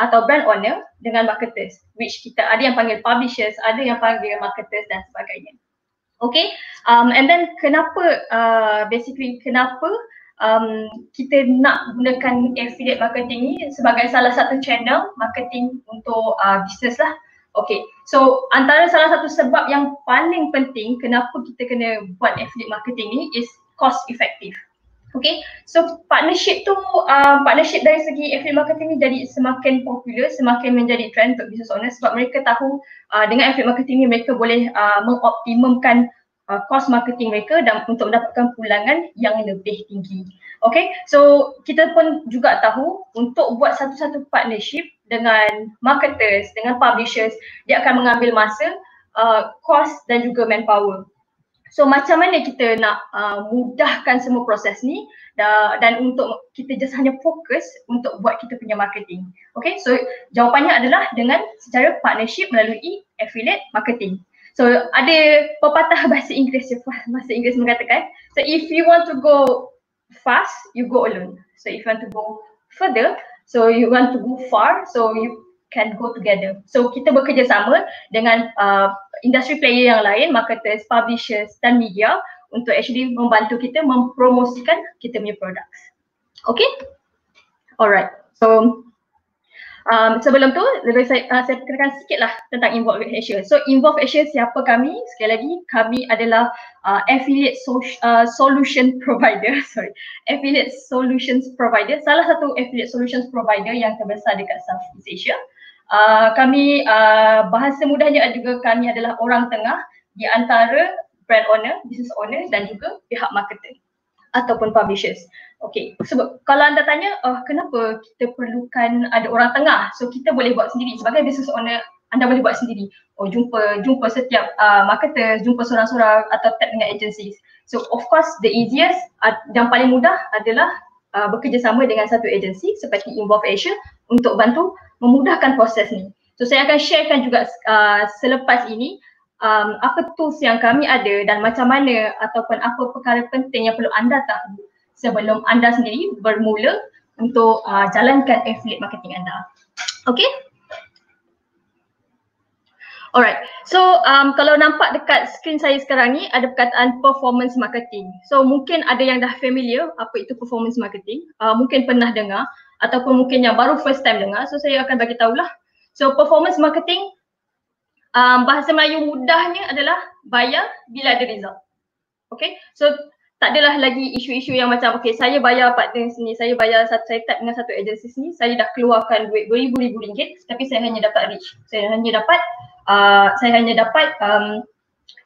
atau brand owner dengan marketers which kita ada yang panggil publishers, ada yang panggil marketers dan sebagainya. Okay, um, and then kenapa uh, basically kenapa um, kita nak gunakan affiliate marketing ni sebagai salah satu channel marketing untuk uh, bisnes lah. Okay, so antara salah satu sebab yang paling penting kenapa kita kena buat affiliate marketing ni is cost effective. Okay, so partnership tu, uh, partnership dari segi affiliate marketing ni jadi semakin popular, semakin menjadi trend untuk business owner sebab mereka tahu uh, dengan affiliate marketing ni mereka boleh uh, mengoptimumkan uh, cost marketing mereka dan untuk mendapatkan pulangan yang lebih tinggi. Okay, so kita pun juga tahu untuk buat satu-satu partnership dengan marketers, dengan publishers, dia akan mengambil masa, uh, cost dan juga manpower. So macam mana kita nak uh, mudahkan semua proses ni dan, dan untuk kita just hanya fokus untuk buat kita punya marketing. Okay, so jawapannya adalah dengan secara partnership melalui affiliate marketing. So ada pepatah [laughs] bahasa Inggeris [laughs] bahasa Inggeris mengatakan so if you want to go fast you go alone. So if you want to go further so you want to go far so you can go together. So kita bekerjasama dengan uh, industri player yang lain, marketers, publishers dan media untuk actually membantu kita mempromosikan kita punya products. Okay? Alright. So Um, sebelum tu, lebih saya, uh, saya perkenalkan sikit lah tentang Involve Asia. So Involve Asia siapa kami? Sekali lagi, kami adalah uh, affiliate so, uh, solution [laughs] provider. Sorry, affiliate solutions provider. Salah satu affiliate solutions provider yang terbesar dekat Southeast Asia. Uh, kami uh, bahasa mudahnya juga kami adalah orang tengah di antara brand owner, business owner dan juga pihak marketer ataupun publishers. Okay, sebab kalau anda tanya uh, kenapa kita perlukan ada orang tengah so kita boleh buat sendiri sebagai business owner anda boleh buat sendiri. Oh jumpa jumpa setiap uh, marketer, jumpa seorang-seorang atau tag dengan agencies. So of course the easiest uh, yang paling mudah adalah uh, bekerjasama dengan satu agensi seperti Involve Asia untuk bantu memudahkan proses ni. So saya akan sharekan juga uh, selepas ini um, apa tools yang kami ada dan macam mana ataupun apa perkara penting yang perlu anda tahu sebelum anda sendiri bermula untuk uh, jalankan affiliate marketing anda. Okay? Alright, so um, kalau nampak dekat screen saya sekarang ni ada perkataan performance marketing. So mungkin ada yang dah familiar apa itu performance marketing, uh, mungkin pernah dengar ataupun mungkin yang baru first time dengar. So saya akan bagi tahulah. So performance marketing um, bahasa Melayu mudahnya adalah bayar bila ada result. Okay, so tak adalah lagi isu-isu yang macam okay saya bayar partner sini, saya bayar satu saya tap dengan satu agensi sini, saya dah keluarkan duit beribu-ribu ringgit tapi saya hanya dapat reach. Saya hanya dapat uh, saya hanya dapat um,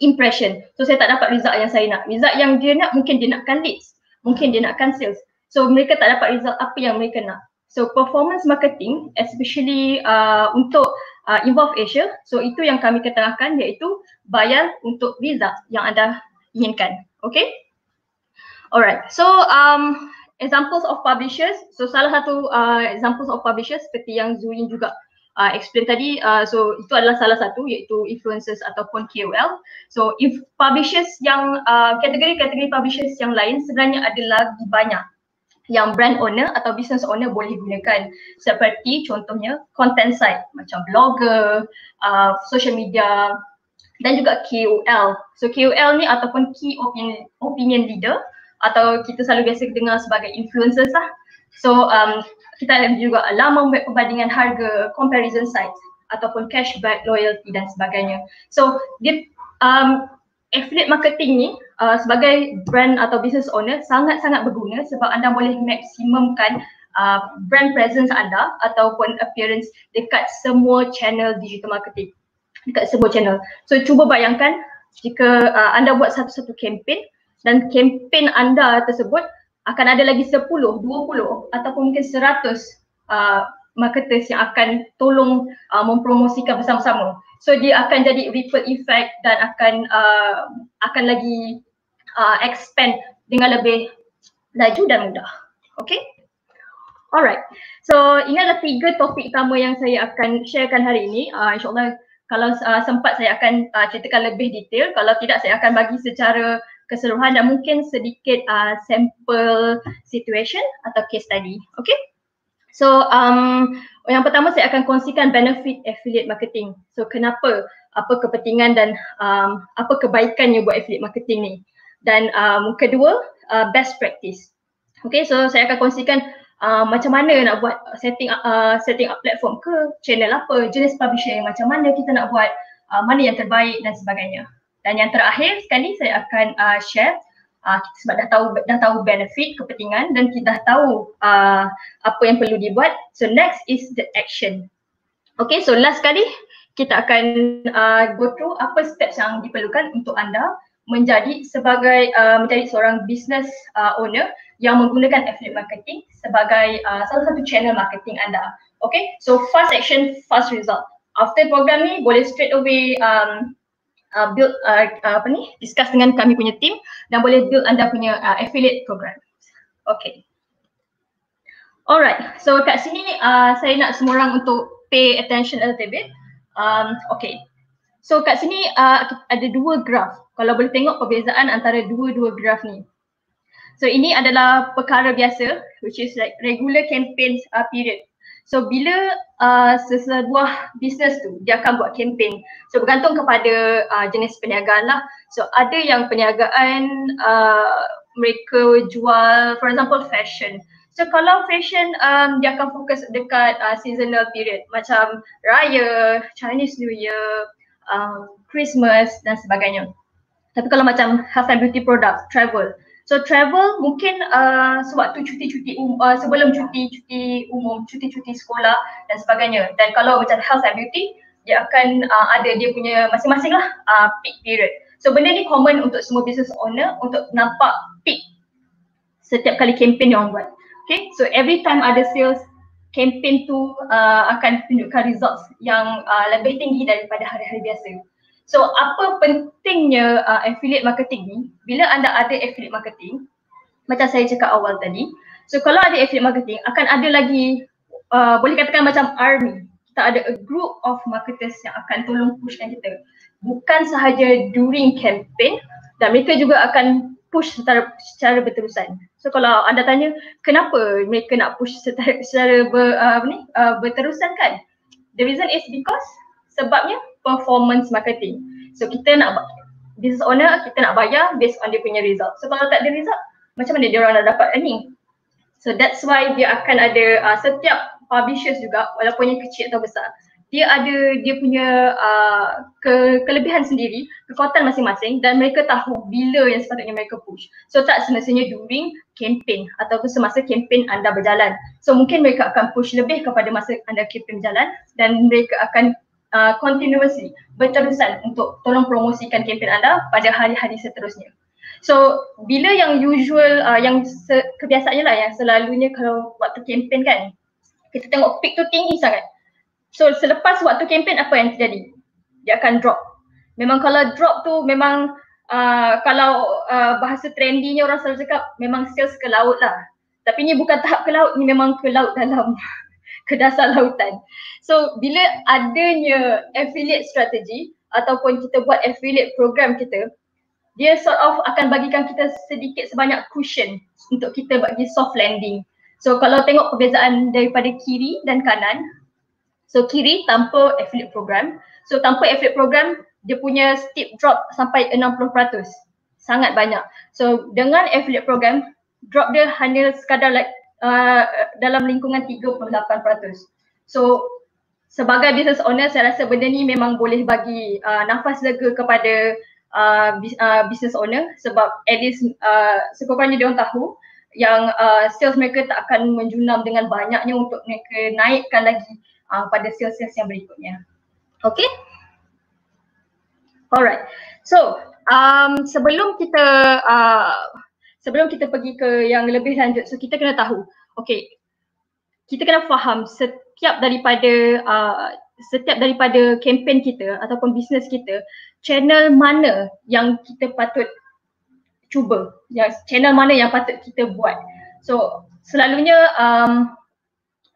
impression. So saya tak dapat result yang saya nak. Result yang dia nak mungkin dia nakkan leads, mungkin dia nakkan sales. So mereka tak dapat result apa yang mereka nak. So performance marketing especially uh, untuk uh, Involve Asia. So itu yang kami ketengahkan iaitu bayar untuk visa yang anda inginkan. Okay? Alright. So um, examples of publishers. So salah satu uh, examples of publishers seperti yang Zuin juga uh, explain tadi. Uh, so itu adalah salah satu iaitu influencers ataupun KOL. So if publishers yang uh, kategori-kategori publishers yang lain sebenarnya ada lagi banyak yang brand owner atau business owner boleh gunakan seperti contohnya content site macam blogger, uh, social media dan juga KOL. So KOL ni ataupun key opinion, opinion leader atau kita selalu biasa dengar sebagai influencers lah. So um, kita ada juga laman web perbandingan harga, comparison sites ataupun cashback, loyalty dan sebagainya. So dia um, affiliate marketing ni uh, sebagai brand atau business owner sangat-sangat berguna sebab anda boleh maksimumkan uh, brand presence anda ataupun appearance dekat semua channel digital marketing dekat semua channel. So cuba bayangkan jika uh, anda buat satu-satu campaign dan campaign anda tersebut akan ada lagi 10, 20 ataupun mungkin 100 uh, marketers yang akan tolong uh, mempromosikan bersama-sama. So dia akan jadi ripple effect dan akan uh, akan lagi uh, expand dengan lebih laju dan mudah. Okay? Alright. So ini adalah tiga topik utama yang saya akan sharekan hari ini. Uh, InsyaAllah kalau uh, sempat saya akan uh, ceritakan lebih detail. Kalau tidak saya akan bagi secara keseluruhan dan mungkin sedikit uh, sample situation atau case study. Okay? So um, yang pertama saya akan kongsikan benefit affiliate marketing. So kenapa, apa kepentingan dan um, apa kebaikannya buat affiliate marketing ni dan um, kedua uh, best practice. Okay, so saya akan kongsikan uh, macam mana nak buat setting uh, setting up platform ke channel apa, jenis publisher yang macam mana kita nak buat, uh, mana yang terbaik dan sebagainya. Dan yang terakhir sekali saya akan uh, share uh, sebab dah tahu dah tahu benefit kepentingan dan kita dah tahu uh, apa yang perlu dibuat. So next is the action. Okay, so last kali kita akan uh, go through apa steps yang diperlukan untuk anda menjadi sebagai uh, menjadi seorang business uh, owner yang menggunakan affiliate marketing sebagai uh, salah satu channel marketing anda. Okay, so fast action, fast result. After program ni boleh straight away um, uh, build uh, uh, apa ni discuss dengan kami punya team dan boleh build anda punya uh, affiliate program. Okay. Alright, so kat sini uh, saya nak semua orang untuk pay attention a little bit. Um, okay, so kat sini uh, ada dua graph kalau boleh tengok perbezaan antara dua-dua graf ni. So ini adalah perkara biasa which is like regular campaign uh, period. So bila uh, sesebuah business tu dia akan buat campaign. So bergantung kepada uh, jenis perniagaan lah. So ada yang perniagaan uh, mereka jual for example fashion. So kalau fashion um, dia akan fokus dekat uh, seasonal period macam raya, Chinese New Year, um, Christmas dan sebagainya. Tapi kalau macam health and beauty product, travel. So travel mungkin uh, sewaktu cuti-cuti um, uh, sebelum cuti-cuti umum, cuti-cuti sekolah dan sebagainya. Dan kalau macam health and beauty, dia akan uh, ada dia punya masing-masing lah uh, peak period. So benda ni common untuk semua business owner untuk nampak peak setiap kali campaign yang buat. Okay, so every time ada sales, campaign tu uh, akan tunjukkan results yang uh, lebih tinggi daripada hari-hari biasa. So apa pentingnya uh, affiliate marketing ni? Bila anda ada affiliate marketing, macam saya cakap awal tadi, so kalau ada affiliate marketing akan ada lagi uh, boleh katakan macam army. Kita ada a group of marketers yang akan tolong pushkan kita. Bukan sahaja during campaign dan mereka juga akan push secara, secara berterusan. So kalau anda tanya kenapa mereka nak push secara, secara ber, uh, ni, uh, berterusan kan? The reason is because sebabnya performance marketing. So kita nak business owner kita nak bayar based on dia punya result. So kalau tak ada result, macam mana dia orang nak dapat earning? So that's why dia akan ada uh, setiap publishers juga walaupun yang kecil atau besar dia ada dia punya uh, ke, kelebihan sendiri, kekuatan masing-masing dan mereka tahu bila yang sepatutnya mereka push. So tak semestinya during campaign ataupun semasa campaign anda berjalan. So mungkin mereka akan push lebih kepada masa anda campaign berjalan dan mereka akan uh, continuously berterusan untuk tolong promosikan kempen anda pada hari-hari seterusnya. So bila yang usual uh, yang se- kebiasaannya lah yang selalunya kalau waktu kempen kan kita tengok peak tu tinggi sangat. So selepas waktu campaign apa yang terjadi? Dia akan drop. Memang kalau drop tu memang uh, kalau uh, bahasa trendinya orang selalu cakap memang sales ke laut lah. Tapi ni bukan tahap ke laut, ni memang ke laut dalam ke dasar lautan. So bila adanya affiliate strategy ataupun kita buat affiliate program kita, dia sort of akan bagikan kita sedikit sebanyak cushion untuk kita bagi soft landing. So kalau tengok perbezaan daripada kiri dan kanan, so kiri tanpa affiliate program, so tanpa affiliate program dia punya steep drop sampai 60%. Sangat banyak. So dengan affiliate program, drop dia hanya sekadar like uh, dalam lingkungan 38%. So sebagai business owner saya rasa benda ni memang boleh bagi uh, nafas lega kepada uh, uh, business owner sebab at least uh, sekurang-kurangnya dia orang tahu yang uh, sales mereka tak akan menjunam dengan banyaknya untuk mereka naikkan lagi uh, pada sales-sales yang berikutnya. Okay? Alright. So, um, sebelum kita uh, sebelum kita pergi ke yang lebih lanjut, so kita kena tahu, okay, kita kena faham setiap daripada uh, setiap daripada kempen kita ataupun bisnes kita channel mana yang kita patut cuba. Yang channel mana yang patut kita buat. So selalunya um,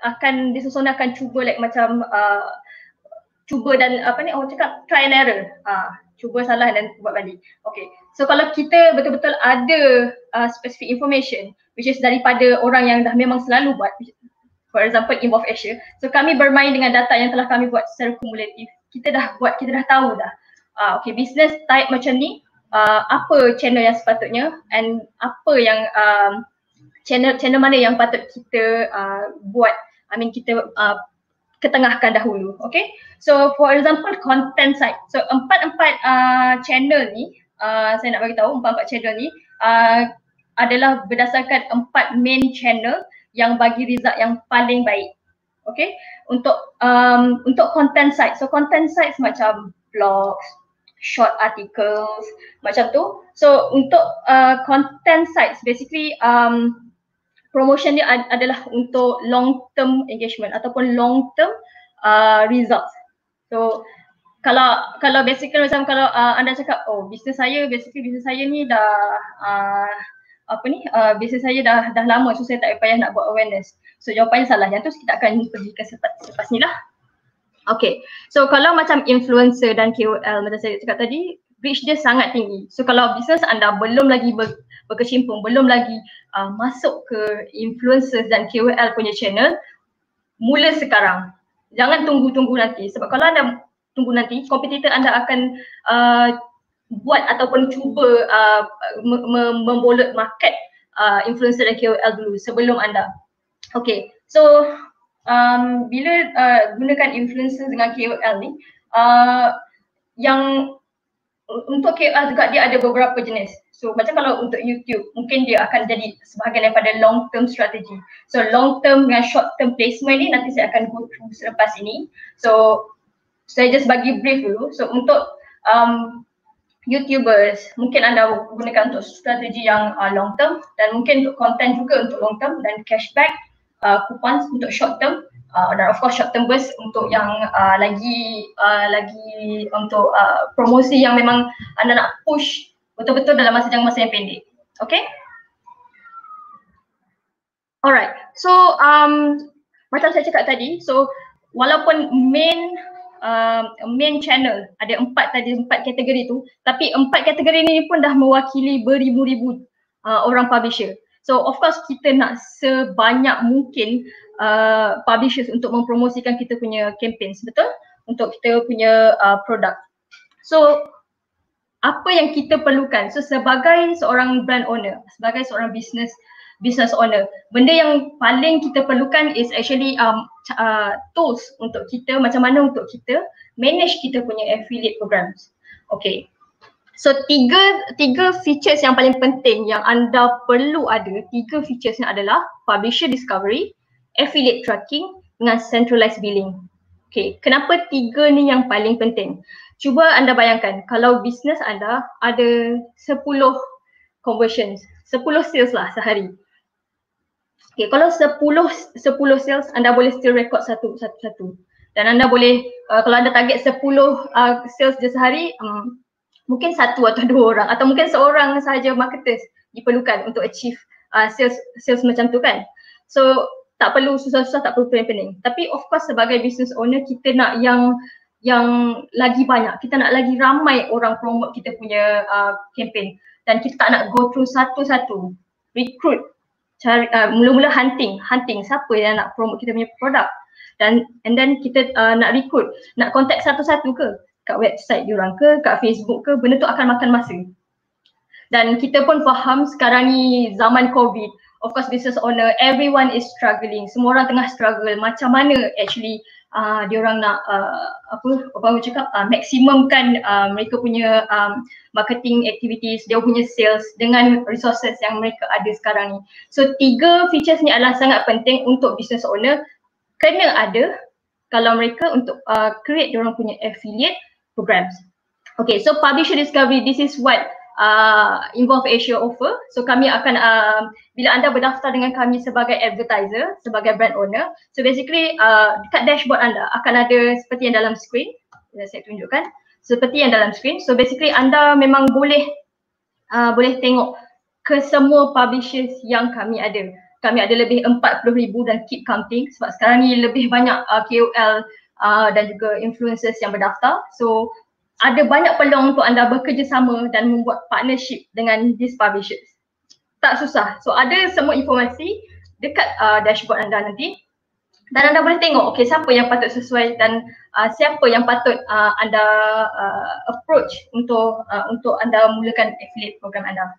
akan disusun akan cuba like macam uh, cuba dan apa ni orang cakap try and error. Uh, cuba salah dan buat balik okay so kalau kita betul-betul ada uh, specific information which is daripada orang yang dah memang selalu buat for example Involve Asia. So kami bermain dengan data yang telah kami buat secara kumulatif. Kita dah buat, kita dah tahu dah. Uh, okay, business type macam ni, uh, apa channel yang sepatutnya and apa yang um, channel channel mana yang patut kita uh, buat, I mean kita uh, ketengahkan dahulu, okay? So for example content side. So empat-empat uh, channel ni, uh, saya nak bagi tahu empat-empat channel ni uh, adalah berdasarkan empat main channel yang bagi result yang paling baik. Okay, untuk um, untuk content site. So content sites macam blogs, short articles, macam tu. So untuk uh, content sites, basically um, promotion dia ad- adalah untuk long term engagement ataupun long term uh, results. So kalau kalau basically macam kalau uh, anda cakap oh bisnes saya basically bisnes saya ni dah uh, apa ni uh, bisnes saya dah dah lama so saya tak payah nak buat awareness. So jawapannya salah. Yang tu kita akan pergi ke selepas, selepas ni lah. Okay. So kalau macam influencer dan KOL macam saya cakap tadi, reach dia sangat tinggi. So kalau bisnes anda belum lagi ber, berkecimpung, belum lagi uh, masuk ke influencers dan KOL punya channel, mula sekarang. Jangan tunggu-tunggu nanti. Sebab kalau anda tunggu nanti, kompetitor anda akan uh, buat ataupun cuba uh, membolot market uh, influencer dan KOL dulu sebelum anda. Okay, so um, bila uh, gunakan influencer dengan KOL ni, uh, yang untuk KOL juga dia ada beberapa jenis. So macam kalau untuk YouTube, mungkin dia akan jadi sebahagian daripada long term strategy. So long term dengan short term placement ni nanti saya akan go through selepas ini. So saya just bagi brief dulu. So untuk um, YouTubers mungkin anda gunakan untuk strategi yang uh, long term dan mungkin untuk content juga untuk long term dan cashback uh, coupons untuk short term uh, dan of course short term burst untuk yang uh, lagi uh, lagi untuk uh, promosi yang memang anda nak push betul-betul dalam masa jangka masa yang pendek. Okay? Alright. So um, macam saya cakap tadi, so walaupun main uh, main channel ada empat tadi empat kategori tu tapi empat kategori ni pun dah mewakili beribu-ribu uh, orang publisher so of course kita nak sebanyak mungkin uh, publishers untuk mempromosikan kita punya campaigns betul untuk kita punya uh, produk so apa yang kita perlukan so sebagai seorang brand owner sebagai seorang business business owner. Benda yang paling kita perlukan is actually um, uh, tools untuk kita macam mana untuk kita manage kita punya affiliate programs. Okay. So tiga tiga features yang paling penting yang anda perlu ada, tiga features yang adalah publisher discovery, affiliate tracking dengan centralized billing. Okay, kenapa tiga ni yang paling penting? Cuba anda bayangkan kalau bisnes anda ada 10 conversions, 10 sales lah sehari. Okay, kalau 10 10 sales anda boleh still record satu satu satu. dan anda boleh uh, kalau anda target 10 uh, sales je sehari um, mungkin satu atau [laughs] dua orang atau mungkin seorang sahaja marketers diperlukan untuk achieve uh, sales sales macam tu kan so tak perlu susah-susah tak perlu pening-pening tapi of course sebagai business owner kita nak yang yang lagi banyak. Kita nak lagi ramai orang promote kita punya uh, campaign. Dan kita tak nak go through satu-satu. Recruit cari uh, mula-mula hunting. Hunting siapa yang nak promote kita punya produk? Dan and then kita uh, nak recruit. Nak contact satu-satu ke? Kat website diorang ke? Kat Facebook ke? Benda tu akan makan masa. Dan kita pun faham sekarang ni zaman covid. Of course business owner everyone is struggling. Semua orang tengah struggle. Macam mana actually uh, dia orang nak uh, apa orang cakap uh, maksimumkan uh, mereka punya um, marketing activities dia punya sales dengan resources yang mereka ada sekarang ni. So tiga features ni adalah sangat penting untuk business owner. Kena ada kalau mereka untuk uh, create dia orang punya affiliate programs. Okay so publisher discovery this is what uh, Involve Asia offer. So kami akan uh, bila anda berdaftar dengan kami sebagai advertiser, sebagai brand owner. So basically uh, dekat dashboard anda akan ada seperti yang dalam screen. Saya tunjukkan. Seperti yang dalam screen. So basically anda memang boleh uh, boleh tengok ke semua publishers yang kami ada. Kami ada lebih 40,000 dan keep counting sebab sekarang ni lebih banyak uh, KOL uh, dan juga influencers yang berdaftar. So ada banyak peluang untuk anda bekerjasama dan membuat partnership dengan these publishers. Tak susah. So ada semua informasi dekat uh, dashboard anda nanti dan anda boleh tengok okay siapa yang patut sesuai dan uh, siapa yang patut uh, anda uh, approach untuk uh, untuk anda mulakan affiliate program anda.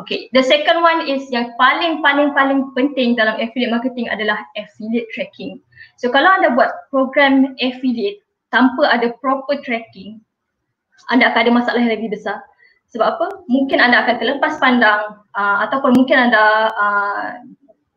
Okay, the second one is yang paling paling paling penting dalam affiliate marketing adalah affiliate tracking. So kalau anda buat program affiliate tanpa ada proper tracking, anda akan ada masalah yang lebih besar. Sebab apa? Mungkin anda akan terlepas pandang uh, ataupun mungkin anda uh,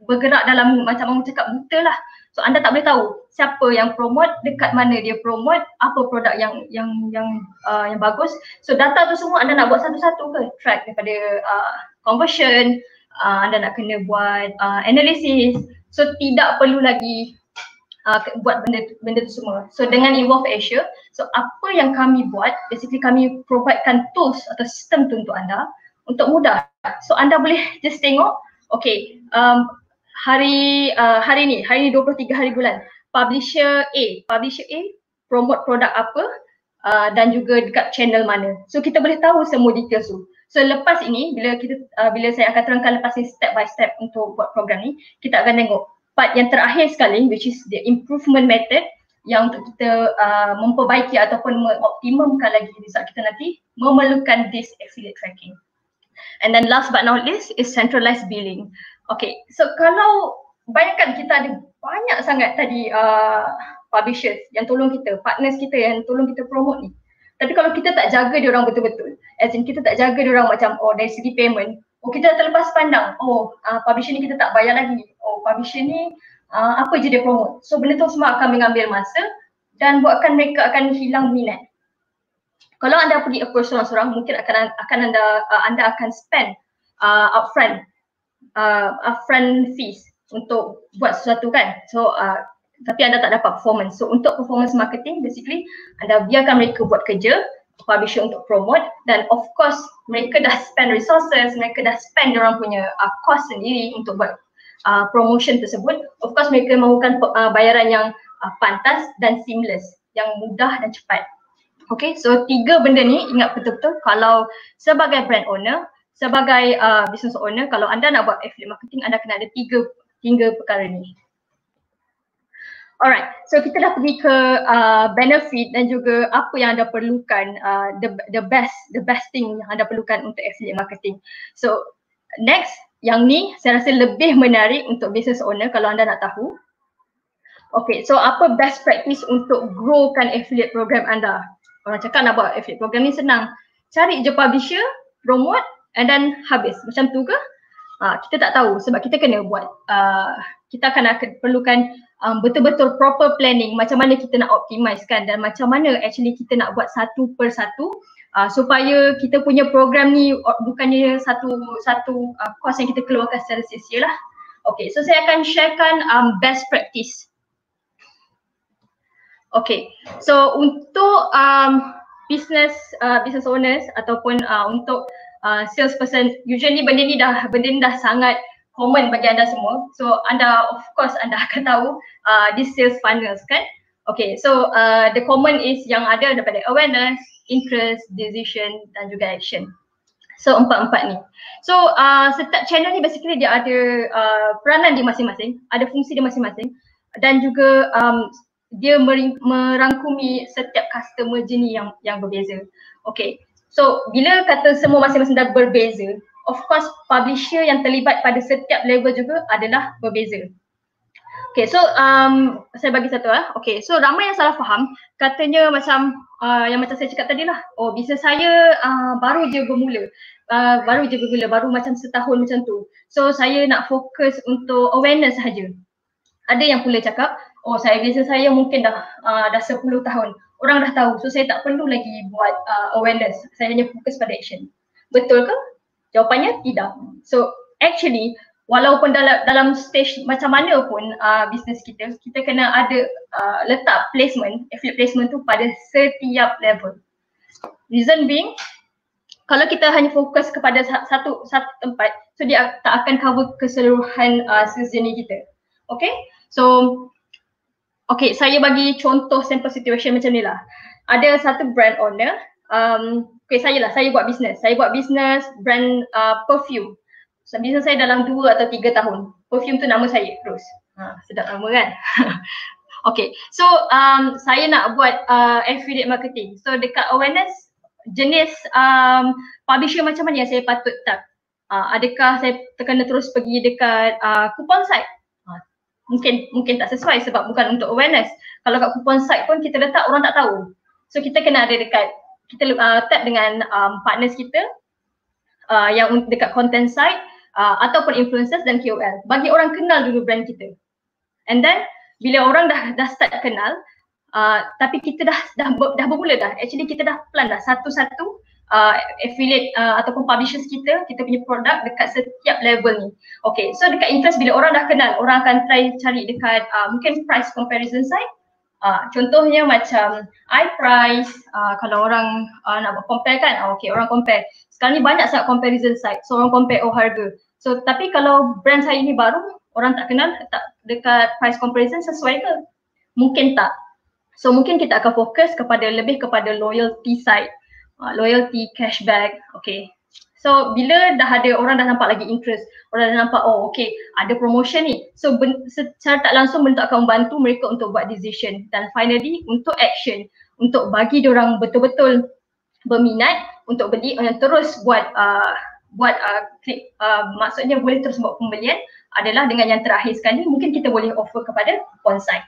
bergerak dalam macam orang cakap buta lah. So anda tak boleh tahu siapa yang promote, dekat mana dia promote, apa produk yang yang yang uh, yang bagus. So data tu semua anda nak buat satu-satu ke? Track daripada uh, conversion, uh, anda nak kena buat uh, analysis. So tidak perlu lagi uh, buat benda benda tu semua. So dengan Evolve Asia, so apa yang kami buat, basically kami providekan tools atau sistem tu untuk anda untuk mudah. So anda boleh just tengok, okay, um, hari uh, hari ni, hari ni 23 hari bulan, publisher A, publisher A promote produk apa uh, dan juga dekat channel mana. So kita boleh tahu semua details tu. So lepas ini bila kita uh, bila saya akan terangkan lepas ni step by step untuk buat program ni, kita akan tengok part yang terakhir sekali which is the improvement method yang untuk kita uh, memperbaiki ataupun mengoptimumkan lagi result kita nanti memerlukan this affiliate tracking. And then last but not least is centralized billing. Okay, so kalau bayangkan kita ada banyak sangat tadi uh, publishers yang tolong kita, partners kita yang tolong kita promote ni. Tapi kalau kita tak jaga dia orang betul-betul, as in kita tak jaga dia orang macam oh dari segi payment, oh kita terlepas pandang, oh uh, publisher ni kita tak bayar lagi, oh publisher ni uh, apa je dia promote. So benda tu semua akan mengambil masa dan buatkan mereka akan hilang minat. Kalau anda pergi approach seorang-seorang mungkin akan akan anda uh, anda akan spend uh, upfront uh, upfront fees untuk buat sesuatu kan. So uh, tapi anda tak dapat performance. So untuk performance marketing basically anda biarkan mereka buat kerja publisher untuk promote dan of course mereka dah spend resources, mereka dah spend orang punya uh, cost sendiri untuk buat uh, promotion tersebut, of course mereka mahukan uh, bayaran yang uh, pantas dan seamless, yang mudah dan cepat. Okay, so tiga benda ni ingat betul-betul kalau sebagai brand owner, sebagai uh, business owner, kalau anda nak buat affiliate marketing, anda kena ada tiga, tiga perkara ni. Alright, so kita dah pergi ke uh, benefit dan juga apa yang anda perlukan, uh, the the best the best thing yang anda perlukan untuk affiliate marketing. So next, yang ni saya rasa lebih menarik untuk business owner kalau anda nak tahu. Okay, so apa best practice untuk growkan affiliate program anda? Orang cakap nak buat affiliate program ni senang. Cari je publisher, promote and then habis. Macam tu ke? Ha, kita tak tahu sebab kita kena buat, uh, kita akan, perlukan um, betul-betul proper planning macam mana kita nak optimizekan dan macam mana actually kita nak buat satu per satu uh, supaya kita punya program ni bukannya satu satu uh, cost yang kita keluarkan secara sia-sia lah. Okay, so saya akan sharekan um, best practice. Okay, so untuk um, business uh, business owners ataupun uh, untuk uh, salesperson, usually benda ni dah benda ni dah sangat common bagi anda semua. So anda of course anda [laughs] akan tahu uh, this sales funnels kan. Okay, so uh, the common is yang ada daripada awareness, interest, decision dan juga action. So empat-empat ni. So uh, setiap channel ni basically dia ada uh, peranan dia masing-masing, ada fungsi dia masing-masing dan juga um, dia merangkumi setiap customer jenis yang yang berbeza. Okay. So bila kata semua masing-masing dah berbeza, of course publisher yang terlibat pada setiap level juga adalah berbeza. Okay, so um, saya bagi satu lah. Okay, so ramai yang salah faham katanya macam uh, yang macam saya cakap tadi lah. Oh, bisnes saya uh, baru je bermula. Uh, baru je bermula, baru macam setahun macam tu. So saya nak fokus untuk awareness sahaja. Ada yang pula cakap, oh saya bisnes saya mungkin dah uh, dah 10 tahun. Orang dah tahu, so saya tak perlu lagi buat uh, awareness. Saya hanya fokus pada action. Betul ke? Jawapannya tidak. So actually walaupun dalam dalam stage macam mana pun uh, bisnes kita kita kena ada uh, letak placement affiliate placement tu pada setiap level. Reason being kalau kita hanya fokus kepada satu satu tempat so dia tak akan cover keseluruhan uh, journey kita. Okay? So okay saya bagi contoh sample situation macam ni lah. Ada satu brand owner um, okay saya lah saya buat bisnes saya buat bisnes brand uh, perfume So, bisnes saya dalam dua atau tiga tahun. Perfume tu nama saya, Rose. Ha, sedap nama kan? [laughs] okay, so um, saya nak buat uh, affiliate marketing. So dekat awareness, jenis um, publisher macam mana yang saya patut tak? Uh, adakah saya kena terus pergi dekat uh, coupon site? Uh, mungkin mungkin tak sesuai sebab bukan untuk awareness. Kalau kat coupon site pun kita letak orang tak tahu. So kita kena ada dekat, kita uh, tap dengan um, partners kita uh, yang dekat content site uh, ataupun influencers dan KOL bagi orang kenal dulu brand kita. And then bila orang dah dah start kenal uh, tapi kita dah dah dah bermula dah. Actually kita dah plan dah satu-satu uh, affiliate uh, ataupun publishers kita kita punya produk dekat setiap level ni. Okay, so dekat interest bila orang dah kenal, orang akan try cari dekat uh, mungkin price comparison site. Uh, contohnya macam iPrice, uh, kalau orang uh, nak compare kan, uh, okay orang compare. Sekarang ni banyak sangat comparison site, so orang compare oh harga. So tapi kalau brand saya ini baru, orang tak kenal tak dekat price comparison sesuai ke? Mungkin tak. So mungkin kita akan fokus kepada lebih kepada loyalty side, uh, loyalty cashback, okay. So bila dah ada orang dah nampak lagi interest, orang dah nampak oh okay ada promotion ni. So ben, secara tak langsung benda akan membantu mereka untuk buat decision dan finally untuk action untuk bagi orang betul-betul berminat untuk beli dan terus buat uh, buat uh, klik uh, maksudnya boleh terus buat pembelian adalah dengan yang terakhir sekali mungkin kita boleh offer kepada coupon site.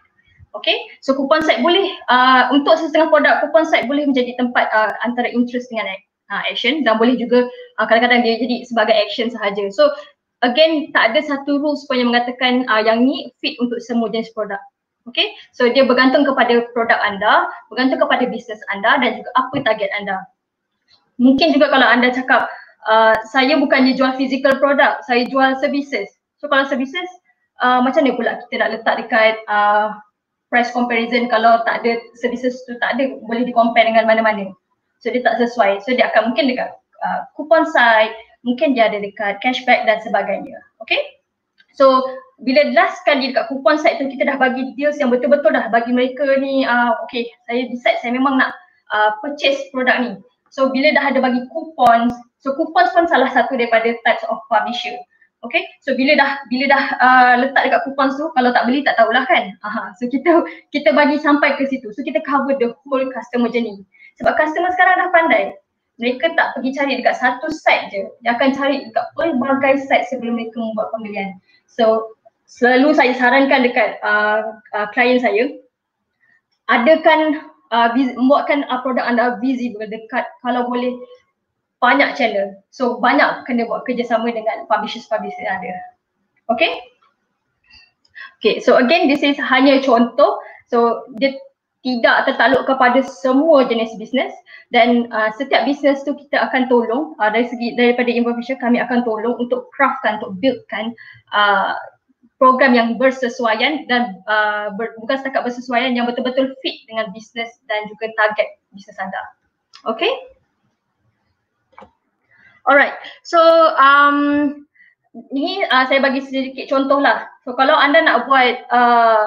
Okay, so coupon site boleh uh, untuk setengah produk coupon site boleh menjadi tempat uh, antara interest dengan uh, action dan boleh juga uh, kadang-kadang dia jadi sebagai action sahaja. So again tak ada satu rules pun yang mengatakan uh, yang ni fit untuk semua jenis produk. Okay, so dia bergantung kepada produk anda, bergantung kepada bisnes anda dan juga apa target anda. Mungkin juga kalau anda cakap uh, saya bukannya jual physical product, saya jual services. So kalau services, uh, macam mana pula kita nak letak dekat uh, price comparison kalau tak ada services tu tak ada boleh di compare dengan mana-mana. So dia tak sesuai. So dia akan mungkin dekat uh, coupon site, mungkin dia ada dekat cashback dan sebagainya. Okay? So bila last kali dekat coupon site tu kita dah bagi deals yang betul-betul dah bagi mereka ni uh, okay saya decide saya memang nak uh, purchase produk ni. So bila dah ada bagi coupons, So coupons pun salah satu daripada types of publisher. Okay, so bila dah bila dah uh, letak dekat coupons tu, kalau tak beli tak tahulah kan. Aha, so kita kita bagi sampai ke situ. So kita cover the whole customer journey. Sebab customer sekarang dah pandai. Mereka tak pergi cari dekat satu site je. Dia akan cari dekat pelbagai site sebelum mereka membuat pembelian. So selalu saya sarankan dekat uh, uh, klien saya, adakan uh, membuatkan uh, produk anda visible dekat kalau boleh banyak channel. So banyak kena buat kerjasama dengan publishers-publishers yang ada. Okay? Okay, so again this is hanya contoh. So dia tidak tertakluk kepada semua jenis bisnes dan uh, setiap bisnes tu kita akan tolong uh, dari segi daripada information kami akan tolong untuk craftkan untuk buildkan uh, program yang bersesuaian dan uh, ber, bukan setakat bersesuaian yang betul-betul fit dengan bisnes dan juga target bisnes anda. Okay? Alright, so um, ni uh, saya bagi sedikit contoh lah. So kalau anda nak buat uh,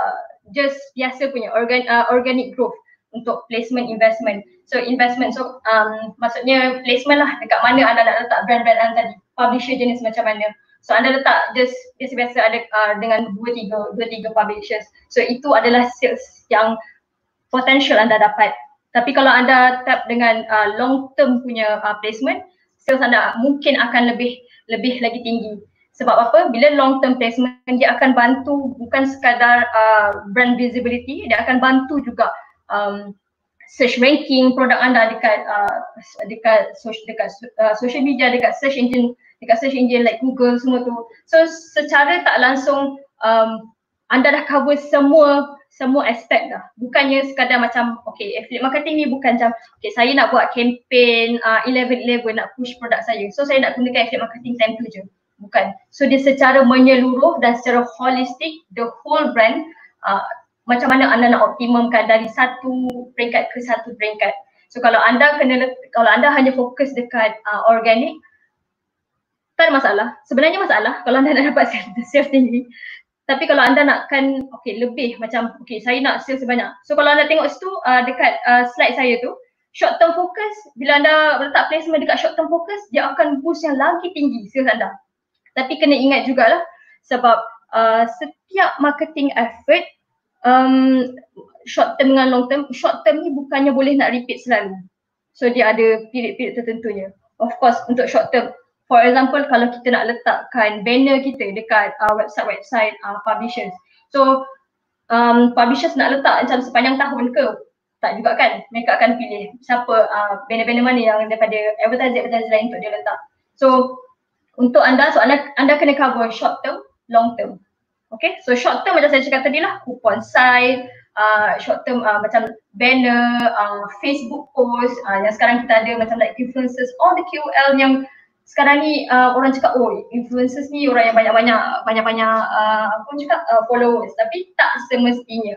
just biasa punya organ, uh, organic growth untuk placement investment. So investment, so um, maksudnya placement lah dekat mana anda nak letak brand-brand anda tadi. Publisher jenis macam mana. So anda letak just biasa-biasa ada uh, dengan dua tiga, dua tiga publishers. So itu adalah sales yang potential anda dapat. Tapi kalau anda tap dengan uh, long term punya uh, placement, sales anda mungkin akan lebih lebih lagi tinggi. Sebab apa? Bila long term placement dia akan bantu bukan sekadar uh, brand visibility, dia akan bantu juga um, search ranking produk anda dekat uh, dekat social dekat uh, social media, dekat search engine, dekat search engine like Google semua tu. So secara tak langsung um, anda dah cover semua semua aspek dah. Bukannya sekadar macam okay affiliate marketing ni bukan macam okay saya nak buat campaign uh, 11-11 nak push produk saya. So saya nak gunakan affiliate marketing time tu je bukan. So dia secara menyeluruh dan secara holistik the whole brand uh, macam mana anda nak optimumkan dari satu peringkat ke satu peringkat. So kalau anda kena kalau anda hanya fokus dekat uh, organic tak ada masalah. Sebenarnya masalah kalau anda nak dapat [laughs] sales tinggi. Tapi kalau anda nakkan okay lebih macam okay saya nak sales sebanyak. So kalau anda tengok situ uh, dekat uh, slide saya tu short term focus bila anda letak placement dekat short term focus dia akan boost yang lagi tinggi sales anda. Tapi kena ingat jugalah sebab uh, setiap marketing effort um, short term dengan long term, short term ni bukannya boleh nak repeat selalu. So dia ada period-period tertentunya. Of course untuk short term, for example kalau kita nak letakkan banner kita dekat uh, website-website uh, publishers. So um, publishers nak letak macam sepanjang tahun ke? Tak juga kan? Mereka akan pilih siapa uh, banner-banner mana yang daripada advertiser-advertiser lain untuk dia letak. So untuk anda, so anda, anda kena cover short term, long term. Okay, so short term macam saya cakap tadi lah, coupon site, uh, short term uh, macam banner, uh, Facebook post uh, yang sekarang kita ada macam like influencers, all the QL yang sekarang ni uh, orang cakap oh influencers ni orang yang banyak-banyak banyak-banyak uh, apa cakap uh, followers tapi tak semestinya.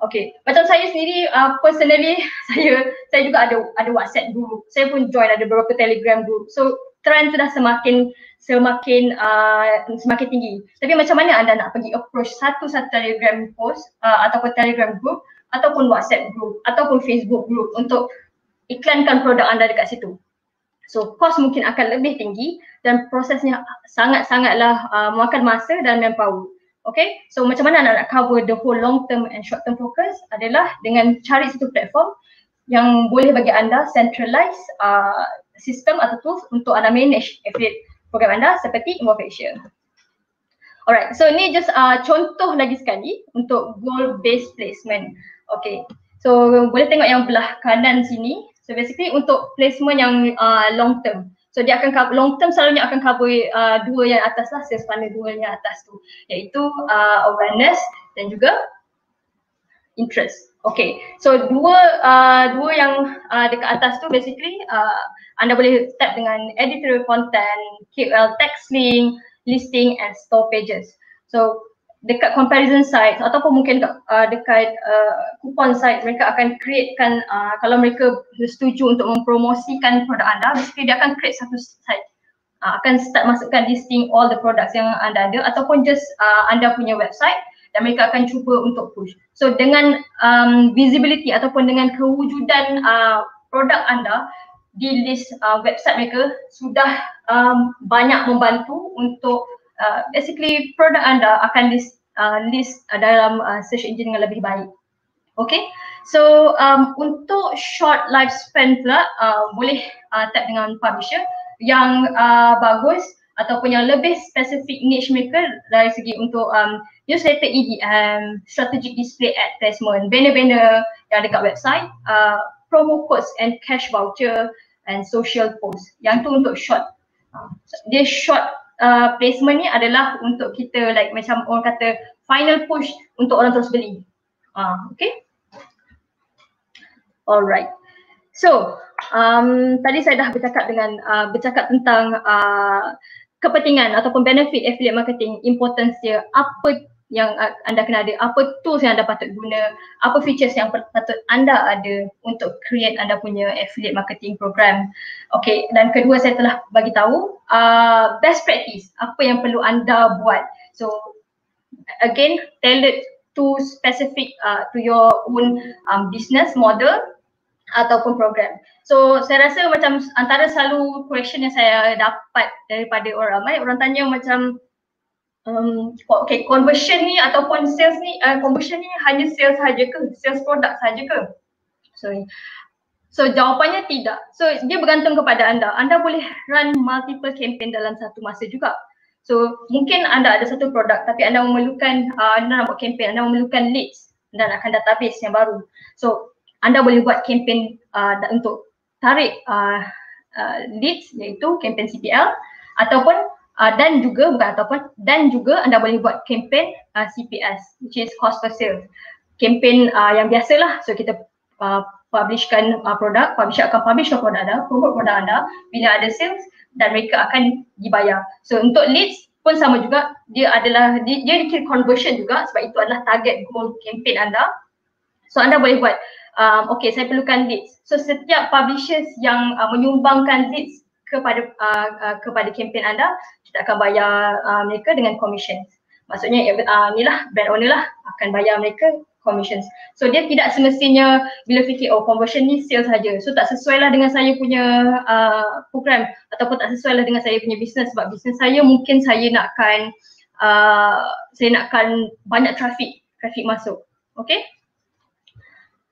Okay, macam saya sendiri uh, personally [laughs] saya saya juga ada ada WhatsApp group. Saya pun join ada beberapa Telegram group. So trend tu dah semakin semakin uh, semakin tinggi. Tapi macam mana anda nak pergi approach satu-satu Telegram post uh, ataupun Telegram group ataupun WhatsApp group ataupun Facebook group untuk iklankan produk anda dekat situ. So cost mungkin akan lebih tinggi dan prosesnya sangat-sangatlah uh, memakan masa dan manpower. Okay, so macam mana anda nak cover the whole long term and short term focus adalah dengan cari satu platform yang boleh bagi anda centralize uh, sistem atau tools untuk anda manage affiliate program anda seperti Invofacial. Alright, so ni just uh, contoh lagi sekali untuk goal based placement. Okay, so boleh tengok yang belah kanan sini. So basically untuk placement yang uh, long term. So dia akan cover, long term selalunya akan cover uh, dua yang atas lah, sales funnel dua yang atas tu. Iaitu uh, awareness dan juga interest. Okay, so dua uh, dua yang uh, dekat atas tu basically uh, anda boleh tap dengan editorial content, KOL text link, listing and store pages. So dekat comparison site ataupun mungkin dekat, uh, dekat uh, coupon site mereka akan createkan uh, kalau mereka setuju untuk mempromosikan produk anda basically dia akan create satu site uh, akan start masukkan listing all the products yang anda ada ataupun just uh, anda punya website dan mereka akan cuba untuk push. So dengan um, visibility ataupun dengan kewujudan uh, produk anda di list uh, website mereka sudah um, banyak membantu untuk uh, basically produk anda akan list uh, list uh, dalam uh, search engine dengan lebih baik. Okay, so um, untuk short lifespan pula uh, boleh uh, tap dengan publisher yang uh, bagus ataupun yang lebih spesifik niche mereka dari segi untuk um, newsletter EDM, strategic display advertisement, banner-banner yang dekat website, uh, promo codes and cash voucher and social post. Yang tu untuk short. Uh, dia short uh, placement ni adalah untuk kita like macam orang kata final push untuk orang terus beli. Uh, okay. Alright. So, um, tadi saya dah bercakap dengan uh, bercakap tentang uh, kepentingan ataupun benefit affiliate marketing, importance dia, apa yang anda kena ada, apa tools yang anda patut guna, apa features yang patut anda ada untuk create anda punya affiliate marketing program. Okay, dan kedua saya telah bagi tahu uh, best practice, apa yang perlu anda buat. So again, tailored to specific uh, to your own um, business model ataupun program. So saya rasa macam antara selalu question yang saya dapat daripada orang ramai, orang tanya macam um, okay, conversion ni ataupun sales ni, uh, conversion ni hanya sales saja ke? Sales produk saja ke? Sorry. So jawapannya tidak. So dia bergantung kepada anda. Anda boleh run multiple campaign dalam satu masa juga. So mungkin anda ada satu produk tapi anda memerlukan, uh, anda nak buat campaign, anda memerlukan leads dan akan database yang baru. So anda boleh buat campaign uh, untuk tarik uh, uh, leads iaitu campaign CPL ataupun uh, dan juga bukan ataupun dan juga anda boleh buat campaign uh, CPS which is cost per sale. Campaign uh, yang biasalah so kita uh, publishkan uh, produk, publisher akan publishkan produk anda, promote produk anda bila ada sales dan mereka akan dibayar. So untuk leads pun sama juga dia adalah dia, dia dikira conversion juga sebab itu adalah target goal campaign anda. So anda boleh buat um, okay saya perlukan leads. So setiap publishers yang uh, menyumbangkan leads kepada uh, uh, kepada kempen anda kita akan bayar uh, mereka dengan commission maksudnya uh, inilah brand owner lah akan bayar mereka commissions. So dia tidak semestinya bila fikir oh conversion ni sales saja so tak sesuai lah dengan saya punya uh, program ataupun tak sesuai lah dengan saya punya business. Sebab business saya mungkin saya nakkan uh, saya nakkan banyak traffic traffic masuk. Okay?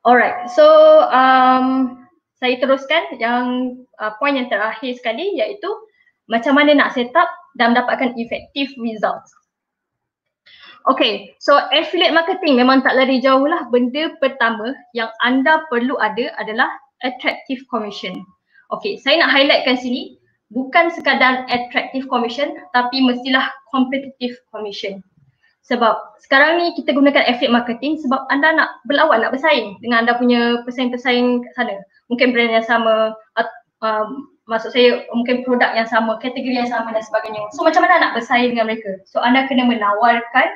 Alright. So um, saya teruskan yang uh, poin yang terakhir sekali iaitu macam mana nak set up dan mendapatkan effective results. Okay, so affiliate marketing memang tak lari jauh lah. Benda pertama yang anda perlu ada adalah attractive commission. Okay, saya nak highlightkan sini bukan sekadar attractive commission tapi mestilah competitive commission. Sebab sekarang ni kita gunakan affiliate marketing sebab anda nak berlawan, nak bersaing dengan anda punya pesaing-pesaing kat sana mungkin brand yang sama um, maksud saya mungkin produk yang sama, kategori yang sama dan sebagainya. So macam mana nak bersaing dengan mereka? So anda kena menawarkan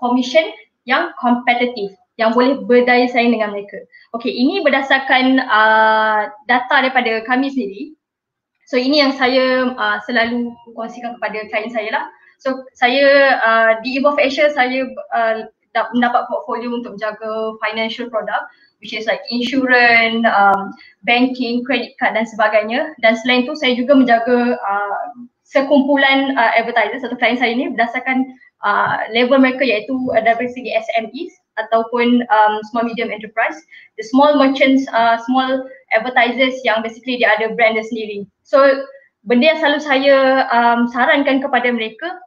commission yang kompetitif yang boleh berdaya saing dengan mereka. Okay, ini berdasarkan uh, data daripada kami sendiri. So ini yang saya uh, selalu kongsikan kepada klien saya lah. So saya uh, di Evolve Asia saya uh, mendapat portfolio untuk menjaga financial product which is like insurance, um, banking, credit card dan sebagainya. Dan selain itu saya juga menjaga uh, sekumpulan uh, advertisers atau klien saya ini berdasarkan uh, level mereka iaitu uh, dari segi SMEs ataupun um, small medium enterprise. The small merchants, uh, small advertisers yang basically dia ada brand dia sendiri. So benda yang selalu saya um, sarankan kepada mereka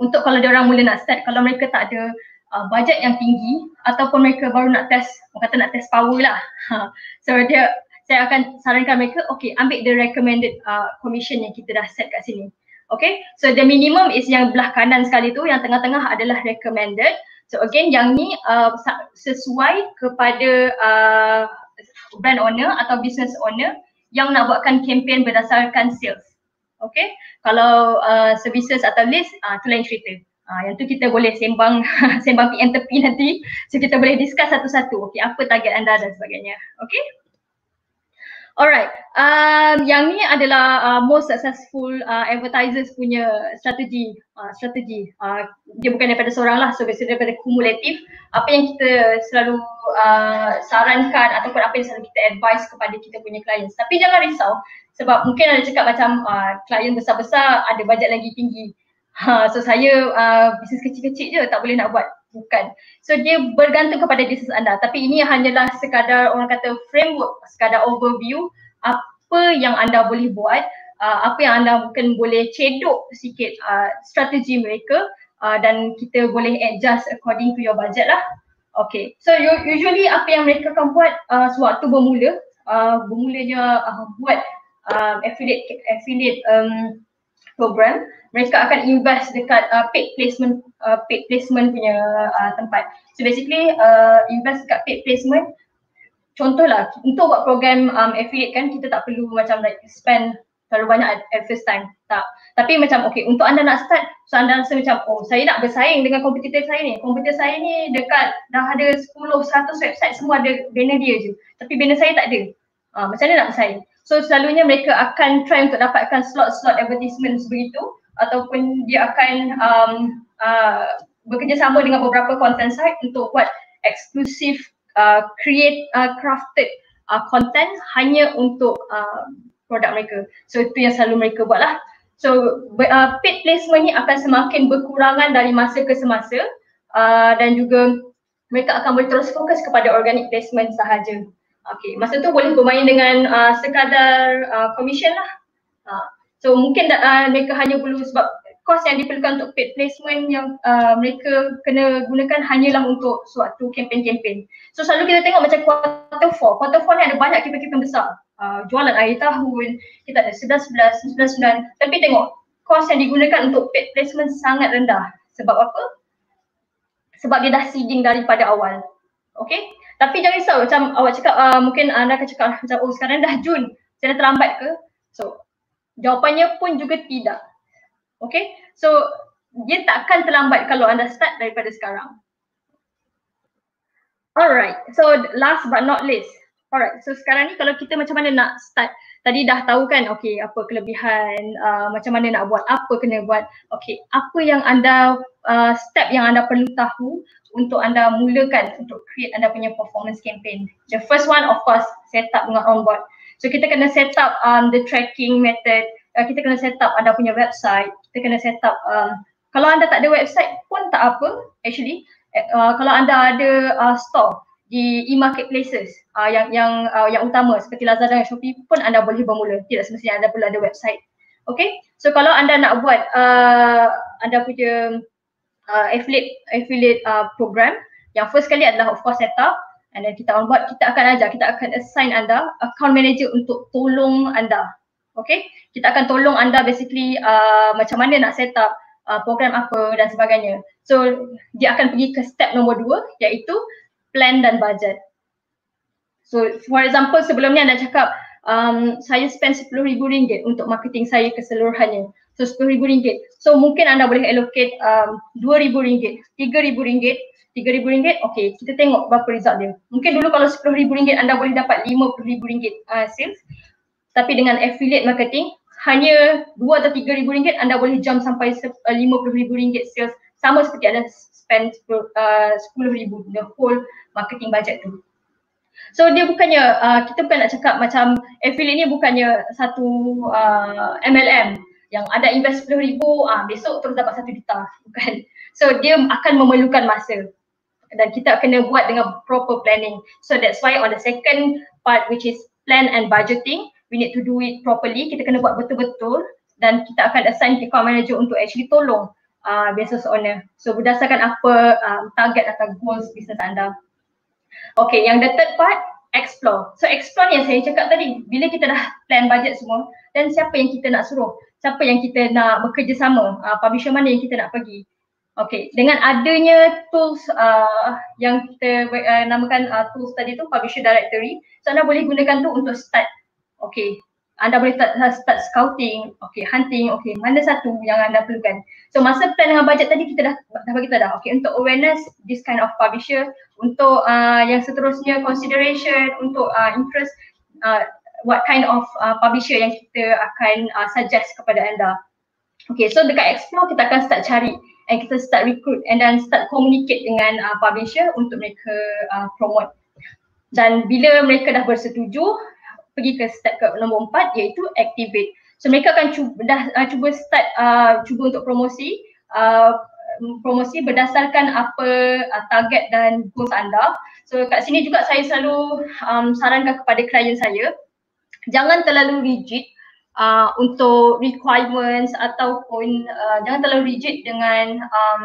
untuk kalau dia orang mula nak start, kalau mereka tak ada uh, budget yang tinggi ataupun mereka baru nak test, orang kata nak test power lah. [laughs] So dia, saya akan sarankan mereka, okay ambil the recommended uh, commission yang kita dah set kat sini. Okay, so the minimum is yang belah kanan sekali tu, yang tengah-tengah adalah recommended. So again yang ni uh, sesuai kepada uh, brand owner atau business owner yang nak buatkan campaign berdasarkan sales. Okay, kalau uh, services atau list, uh, tu lain cerita. Uh, yang tu kita boleh sembang [laughs] sembang PM tepi nanti. So kita boleh discuss satu-satu. Okay, apa target anda dan sebagainya. Okay. Alright, um, yang ni adalah uh, most successful uh, advertisers punya strategi. Uh, strategi. Uh, dia bukan daripada seorang lah, so biasanya daripada kumulatif. Apa yang kita selalu uh, sarankan ataupun apa yang selalu kita advise kepada kita punya klien. Tapi jangan risau sebab mungkin ada cakap macam uh, klien besar-besar ada bajet lagi tinggi. Ha, so saya uh, bisnes kecil-kecil je tak boleh nak buat. Bukan. So dia bergantung kepada bisnes anda. Tapi ini hanyalah sekadar orang kata framework, sekadar overview apa yang anda boleh buat, uh, apa yang anda mungkin boleh cedok sikit uh, strategi mereka uh, dan kita boleh adjust according to your budget lah. Okay. So usually apa yang mereka akan buat uh, sewaktu bermula, uh, bermulanya uh, buat uh, affiliate affiliate um, program mereka akan invest dekat uh, paid placement uh, paid placement punya uh, tempat. So basically uh, invest dekat paid placement contohlah untuk buat program um, affiliate kan kita tak perlu macam like spend terlalu banyak at, first time. Tak. Tapi macam okay untuk anda nak start, so anda rasa macam oh saya nak bersaing dengan kompetitor saya ni. Kompetitor saya ni dekat dah ada 10, 100 website semua ada banner dia je. Tapi banner saya tak ada. Uh, macam mana nak bersaing? So selalunya mereka akan try untuk dapatkan slot-slot advertisement begitu ataupun dia akan um, uh, bekerjasama dengan beberapa content site untuk buat eksklusif uh, create uh, crafted uh, content hanya untuk uh, produk mereka. So itu yang selalu mereka buat lah. So uh, paid placement ni akan semakin berkurangan dari masa ke semasa uh, dan juga mereka akan terus fokus kepada organic placement sahaja. Okay, masa tu boleh bermain dengan uh, sekadar uh, commission lah. Uh, so mungkin uh, mereka hanya perlu sebab kos yang diperlukan untuk paid placement yang uh, mereka kena gunakan hanyalah untuk suatu kempen-kempen. So selalu kita tengok macam quarter 4. Quarter 4 ni ada banyak kempen-kempen besar. Uh, jualan akhir tahun, kita ada 11-11, 9 Tapi tengok kos yang digunakan untuk paid placement sangat rendah. Sebab apa? Sebab dia dah seeding daripada awal. Okay? Tapi jangan risau macam awak cakap uh, mungkin anda akan cakap [laughs] macam oh sekarang dah Jun, saya dah terlambat ke? So jawapannya pun juga tidak. Okay, so dia takkan terlambat kalau anda start daripada sekarang. Alright, so last but not least. Alright, so sekarang ni kalau kita macam mana nak start Tadi dah tahu kan, okay apa kelebihan, uh, macam mana nak buat, apa kena buat Okay, apa yang anda, uh, step yang anda perlu tahu untuk anda mulakan untuk create anda punya performance campaign. The first one of course set up dengan onboard. So kita kena set up um, the tracking method, uh, kita kena set up anda punya website, kita kena set up um, kalau anda tak ada website pun tak apa actually uh, kalau anda ada uh, store di e-marketplaces uh, yang yang uh, yang utama seperti Lazada dan Shopee pun anda boleh bermula. Tidak semestinya anda perlu ada website. Okay, so kalau anda nak buat uh, anda punya uh, affiliate affiliate uh, program. Yang first kali adalah of course setup and then kita on board kita akan ajar kita akan assign anda account manager untuk tolong anda. Okay? Kita akan tolong anda basically uh, macam mana nak set up uh, program apa dan sebagainya. So dia akan pergi ke step nombor dua iaitu plan dan budget. So for example sebelum ni anda cakap um, saya spend RM10,000 untuk marketing saya keseluruhannya So RM10,000. So mungkin anda boleh allocate um, RM2,000, RM3,000, RM3,000, okay kita tengok berapa result dia. Mungkin dulu kalau RM10,000 anda boleh dapat RM50,000 uh, sales. Tapi dengan affiliate marketing, hanya RM2 atau RM3,000 anda boleh jump sampai RM50,000 sales. Sama seperti anda spend uh, RM10,000, the whole marketing budget tu. So dia bukannya, uh, kita bukan nak cakap macam affiliate ni bukannya satu uh, MLM yang ada invest RM10,000, ah, besok terus dapat satu juta. Bukan. So dia akan memerlukan masa dan kita kena buat dengan proper planning. So that's why on the second part which is plan and budgeting, we need to do it properly. Kita kena buat betul-betul dan kita akan assign account manager untuk actually tolong uh, business owner. So berdasarkan apa um, target atau goals business anda. Okay, yang the third part, explore. So explore yang saya cakap tadi, bila kita dah plan budget semua, dan siapa yang kita nak suruh? Siapa yang kita nak bekerjasama, uh, publisher mana yang kita nak pergi. Okay, dengan adanya tools uh, yang kita uh, namakan uh, tools tadi tu, publisher directory, so anda boleh gunakan tu untuk start. Okay, anda boleh start, start scouting, okay, hunting, okay, mana satu yang anda perlukan. So masa plan dengan budget tadi kita dah, dah bagi dah, okay, untuk awareness, this kind of publisher, untuk uh, yang seterusnya consideration, untuk uh, interest, uh, what kind of uh, publisher yang kita akan uh, suggest kepada anda. Okay, so dekat Explore kita akan start cari and kita start recruit and then start communicate dengan uh, publisher untuk mereka uh, promote. Dan bila mereka dah bersetuju, pergi ke step ke nombor empat iaitu activate. So mereka akan cuba, dah uh, cuba start uh, cuba untuk promosi uh, promosi berdasarkan apa uh, target dan goals anda. So kat sini juga saya selalu um, sarankan kepada klien saya jangan terlalu rigid uh, untuk requirements ataupun uh, jangan terlalu rigid dengan um,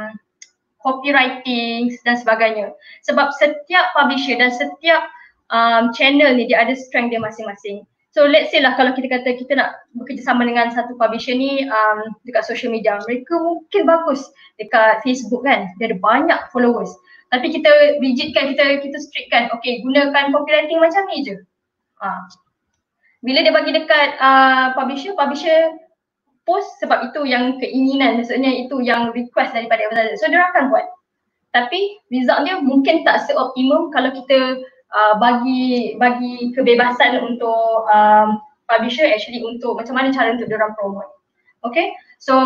copywriting dan sebagainya. Sebab setiap publisher dan setiap um, channel ni dia ada strength dia masing-masing. So let's say lah kalau kita kata kita nak bekerjasama dengan satu publisher ni um, dekat social media, mereka mungkin bagus dekat Facebook kan, dia ada banyak followers. Tapi kita rigidkan, kita kita strictkan, okay gunakan copywriting macam ni je. Uh, bila dia bagi dekat uh, publisher, publisher post sebab itu yang keinginan, maksudnya itu yang request daripada advertiser. So dia akan buat. Tapi resultnya mungkin tak seoptimum kalau kita uh, bagi bagi kebebasan untuk um, publisher actually untuk macam mana cara untuk dia orang promote. Okay, so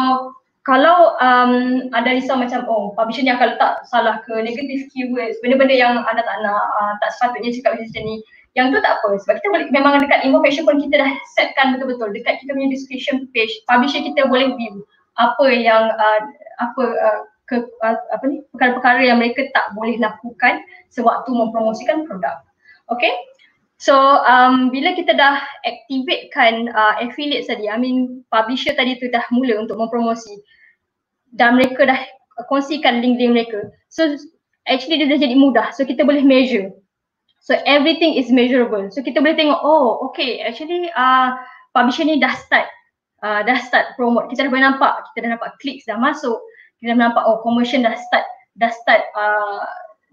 kalau um, ada risau macam oh publisher ni akan letak salah ke negative keywords, benda-benda yang anda tak nak, uh, tak sepatutnya cakap macam ni, yang tu tak apa sebab kita boleh memang dekat info fashion pun kita dah setkan betul-betul dekat kita punya description page publisher kita boleh view apa yang uh, apa uh, ke uh, apa ni perkara-perkara yang mereka tak boleh lakukan sewaktu mempromosikan produk. Okay? So um, bila kita dah activatekan uh, affiliate tadi, I mean publisher tadi tu dah mula untuk mempromosi dan mereka dah kongsikan link-link mereka. So actually dia dah jadi mudah. So kita boleh measure So everything is measurable. So kita boleh tengok, oh okay actually uh, publisher ni dah start, uh, dah start promote. Kita dah boleh nampak, kita dah nampak clicks dah masuk. Kita dah nampak oh conversion dah start, dah start, uh,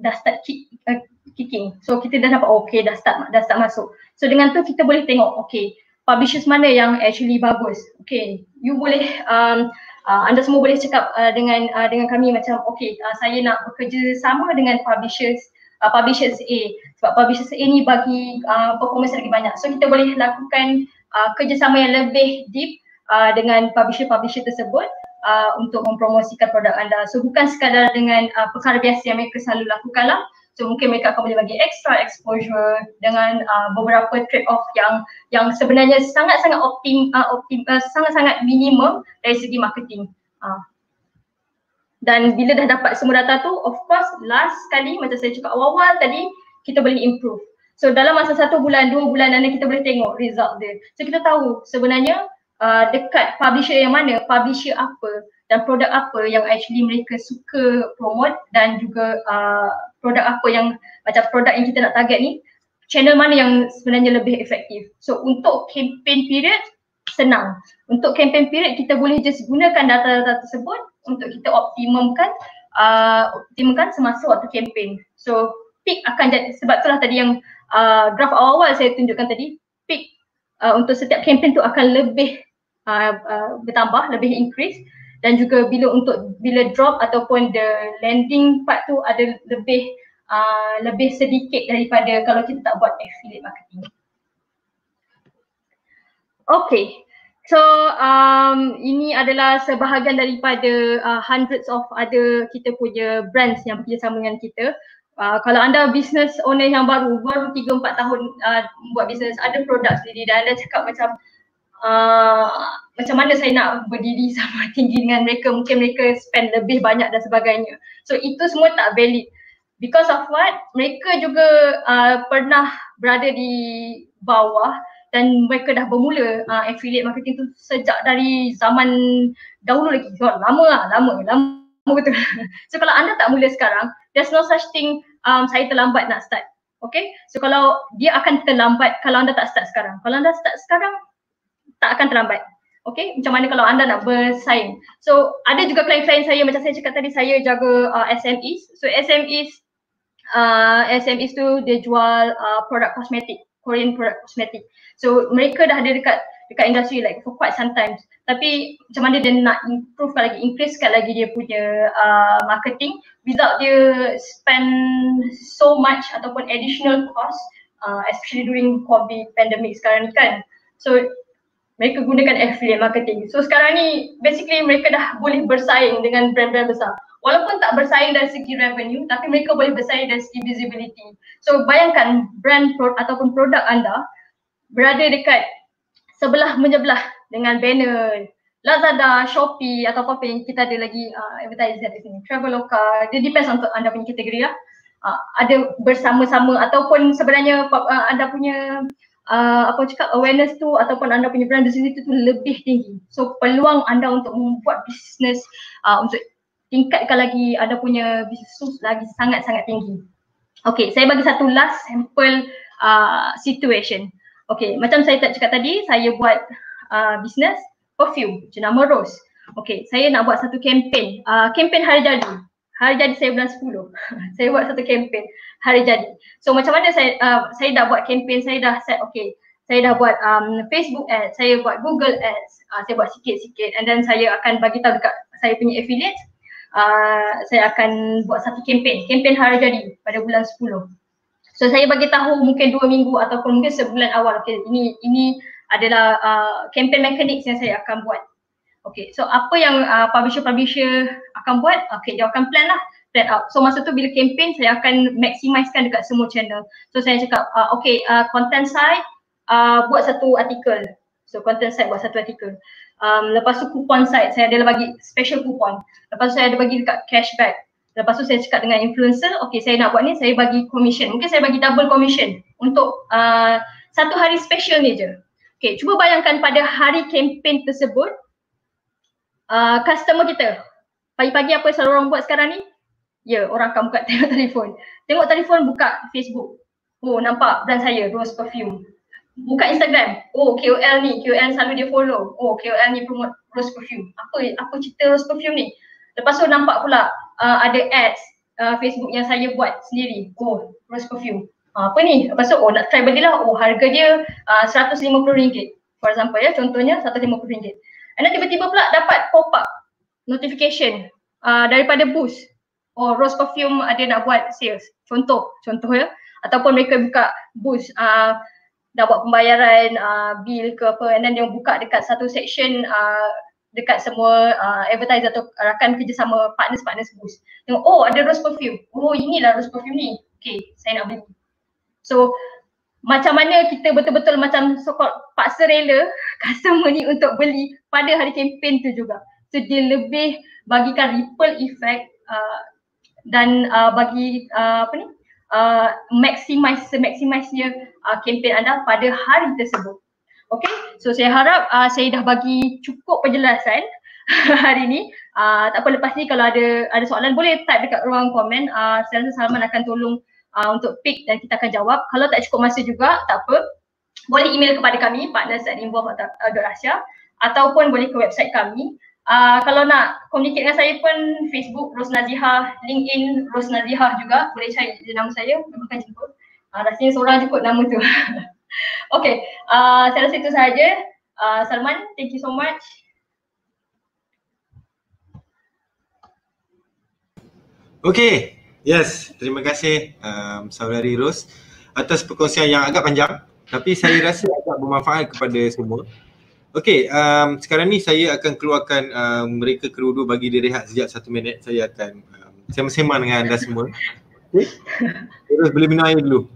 dah start kick, uh, kicking. So kita dah nampak okay dah start, dah start masuk. So dengan tu kita boleh tengok okay publishers mana yang actually bagus. Okay, you boleh um, uh, anda semua boleh cakap uh, dengan uh, dengan kami macam okay uh, saya nak bekerja sama dengan publishers uh, publishers A sebab publishers A ni bagi uh, performance lagi banyak. So kita boleh lakukan uh, kerjasama yang lebih deep uh, dengan publisher-publisher tersebut uh, untuk mempromosikan produk anda. So bukan sekadar dengan uh, perkara biasa yang mereka selalu lakukan lah. So mungkin mereka akan boleh bagi extra exposure dengan uh, beberapa trade off yang yang sebenarnya sangat-sangat optim, uh, optim uh, sangat-sangat minimum dari segi marketing. Uh, dan bila dah dapat semua data tu of course last kali macam saya cakap awal-awal tadi kita boleh improve. So dalam masa satu bulan dua bulan nanti kita boleh tengok result dia. So kita tahu sebenarnya uh, dekat publisher yang mana publisher apa dan produk apa yang actually mereka suka promote dan juga uh, produk apa yang macam produk yang kita nak target ni channel mana yang sebenarnya lebih efektif. So untuk campaign period senang. Untuk campaign period kita boleh just gunakan data-data tersebut untuk kita optimumkan uh, optimumkan semasa waktu campaign. So peak akan jadi sebab itulah tadi yang uh, graf awal-awal saya tunjukkan tadi peak uh, untuk setiap campaign tu akan lebih uh, uh, bertambah, lebih increase dan juga bila untuk bila drop ataupun the landing part tu ada lebih uh, lebih sedikit daripada kalau kita tak buat affiliate marketing. Okay, so um, ini adalah sebahagian daripada uh, hundreds of other kita punya brands yang bekerjasama dengan kita. Uh, kalau anda business owner yang baru, baru 3-4 tahun uh, buat business, ada produk sendiri dan anda cakap macam uh, macam mana saya nak berdiri [laughs] sama tinggi dengan mereka, mungkin mereka spend lebih banyak dan sebagainya. So itu semua tak valid. Because of what? Mereka juga uh, pernah berada di bawah dan mereka dah bermula uh, affiliate marketing tu sejak dari zaman dahulu lagi. So, lama lah, lama, lama [laughs] betul. so kalau anda tak mula sekarang, there's no such thing um, saya terlambat nak start. Okay, so kalau dia akan terlambat kalau anda tak start sekarang. Kalau anda start sekarang, tak akan terlambat. Okay, macam mana kalau anda nak bersaing. So ada juga klien-klien saya macam saya cakap tadi, saya jaga uh, SMEs. So SMEs, uh, SMEs tu dia jual uh, produk kosmetik. Korean product cosmetic. So mereka dah ada dekat dekat industri like for quite some. Tapi macam mana dia nak improve lagi, increase lagi dia punya uh, marketing without dia spend so much ataupun additional cost uh, especially during COVID pandemic sekarang ni kan. So mereka gunakan affiliate marketing. So sekarang ni basically mereka dah boleh bersaing dengan brand-brand besar walaupun tak bersaing dari segi revenue tapi mereka boleh bersaing dari segi visibility. So bayangkan brand pro- ataupun produk anda berada dekat sebelah menyebelah dengan banner Lazada, Shopee atau apa yang kita ada lagi uh, advertising di sini. Traveloka, dia depends untuk anda punya kategori lah. Uh, ada bersama-sama ataupun sebenarnya uh, anda punya uh, apa cakap awareness tu ataupun anda punya brand di sini tu, tu lebih tinggi. So peluang anda untuk membuat bisnes uh, untuk tingkatkan lagi ada punya bisnes lagi sangat-sangat tinggi. Okay, saya bagi satu last sample uh, situation. Okay, macam saya tak cakap tadi, saya buat uh, bisnes perfume jenama Rose. Okay, saya nak buat satu campaign, uh, campaign hari jadi. Hari jadi saya bulan 10. [laughs] saya buat satu campaign hari jadi. So macam mana saya uh, saya dah buat campaign, saya dah set okay. saya dah buat um, Facebook ads, saya buat Google ads, uh, saya buat sikit-sikit and then saya akan bagi tahu dekat saya punya affiliate uh, saya akan buat satu kempen, kempen hari jadi pada bulan 10. So saya bagi tahu mungkin dua minggu ataupun mungkin sebulan awal okay, ini ini adalah uh, campaign mechanics yang saya akan buat. Okay, so apa yang uh, publisher-publisher akan buat? Okay, dia akan plan lah, plan out. So masa tu bila campaign saya akan maximizekan dekat semua channel. So saya cakap, uh, okay, uh, content side uh, buat satu artikel. So content side buat satu artikel. Um, lepas tu coupon side saya ada bagi special coupon. Lepas tu saya ada bagi dekat cashback. Lepas tu saya cakap dengan influencer, okay saya nak buat ni saya bagi commission. Mungkin saya bagi double commission untuk uh, satu hari special ni je. Okay, cuba bayangkan pada hari campaign tersebut, uh, customer kita, pagi-pagi apa selalu orang buat sekarang ni? Ya, orang akan buka [laughs] tengok telefon. Tengok telefon, buka Facebook. Oh, nampak brand saya, Rose Perfume buka Instagram. Oh KOL ni, KOL selalu dia follow. Oh KOL ni promote Rose Perfume. Apa apa cerita Rose Perfume ni? Lepas tu nampak pula uh, ada ads uh, Facebook yang saya buat sendiri. Oh Rose Perfume. Uh, apa ni? Lepas tu oh nak try belilah. Oh harga dia uh, RM150. For example ya, contohnya RM150. And then tiba-tiba pula dapat pop up notification uh, daripada Boost. Oh Rose Perfume ada nak buat sales. Contoh, contoh ya. Ataupun mereka buka Boost uh, dah buat pembayaran uh, bill ke apa and then dia buka dekat satu section uh, dekat semua uh, advertiser atau rakan kerjasama partners-partners boost. Tengok, oh ada rose perfume. Oh inilah rose perfume ni. Okay, saya nak beli. So, macam mana kita betul-betul macam so paksa rela [laughs] customer ni untuk beli pada hari campaign tu juga. So, dia lebih bagikan ripple effect uh, dan uh, bagi uh, apa ni, uh, maximize semaksimisnya uh, kempen anda pada hari tersebut. Okay, so saya harap uh, saya dah bagi cukup penjelasan [laughs] hari ni. Uh, tak apa lepas ni kalau ada ada soalan boleh type dekat ruang komen. Uh, saya rasa Salman akan tolong uh, untuk pick dan kita akan jawab. Kalau tak cukup masa juga, tak apa. Boleh email kepada kami, partners at involve.rasya ataupun boleh ke website kami Uh, kalau nak communicate dengan saya pun Facebook Ros Nazihah, LinkedIn Ros Nazihah juga boleh cari je nama saya, akan jemput. Uh, rasanya seorang jemput nama tu. [laughs] okay, uh, saya rasa itu sahaja. Uh, Salman, thank you so much. Okay, yes, terima kasih um, saudari Ros atas perkongsian yang agak panjang tapi saya [laughs] rasa agak bermanfaat kepada semua. Okey, um, sekarang ni saya akan keluarkan um, mereka kedua-dua bagi dia rehat sejak satu minit. Saya akan um, sema-sema dengan anda semua. Okay. [laughs] Terus boleh minum air dulu.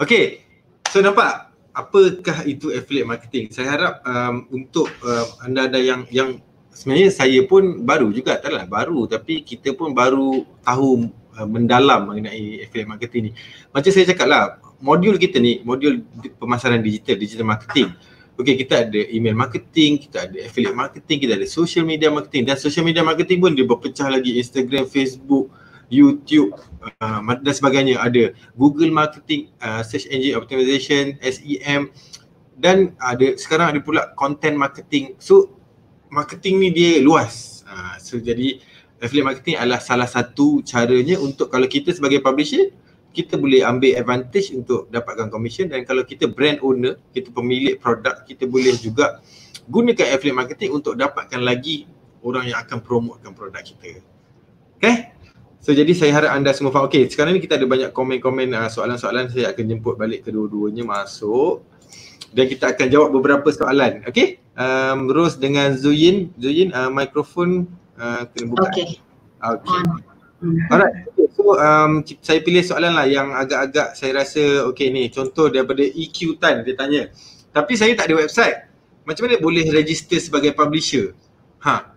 Okey, so nampak apakah itu affiliate marketing? Saya harap um, untuk um, anda ada yang yang sebenarnya saya pun baru juga taklah baru tapi kita pun baru tahu uh, mendalam mengenai affiliate marketing ni. Macam saya cakap lah, modul kita ni, modul pemasaran digital, digital marketing. Okay, kita ada email marketing, kita ada affiliate marketing, kita ada social media marketing dan social media marketing pun dia berpecah lagi Instagram, Facebook, YouTube uh, dan sebagainya. Ada Google marketing, uh, search engine optimization, SEM dan ada sekarang ada pula content marketing. So marketing ni dia luas. Uh, so jadi affiliate marketing adalah salah satu caranya untuk kalau kita sebagai publisher kita boleh ambil advantage untuk dapatkan commission dan kalau kita brand owner, kita pemilik produk, kita boleh juga gunakan affiliate marketing untuk dapatkan lagi orang yang akan promotekan produk kita. Okay? So jadi saya harap anda semua faham. Okay, sekarang ni kita ada banyak komen-komen uh, soalan-soalan saya akan jemput balik kedua-duanya masuk dan kita akan jawab beberapa soalan. Okay? Um, Rose dengan Zuyin, Zuyin uh, mikrofon uh, kena buka. Okay. Okay. Alright, so um, saya pilih soalan lah yang agak-agak saya rasa okay ni contoh daripada EQ Tan dia tanya tapi saya tak ada website macam mana boleh register sebagai publisher? Ha.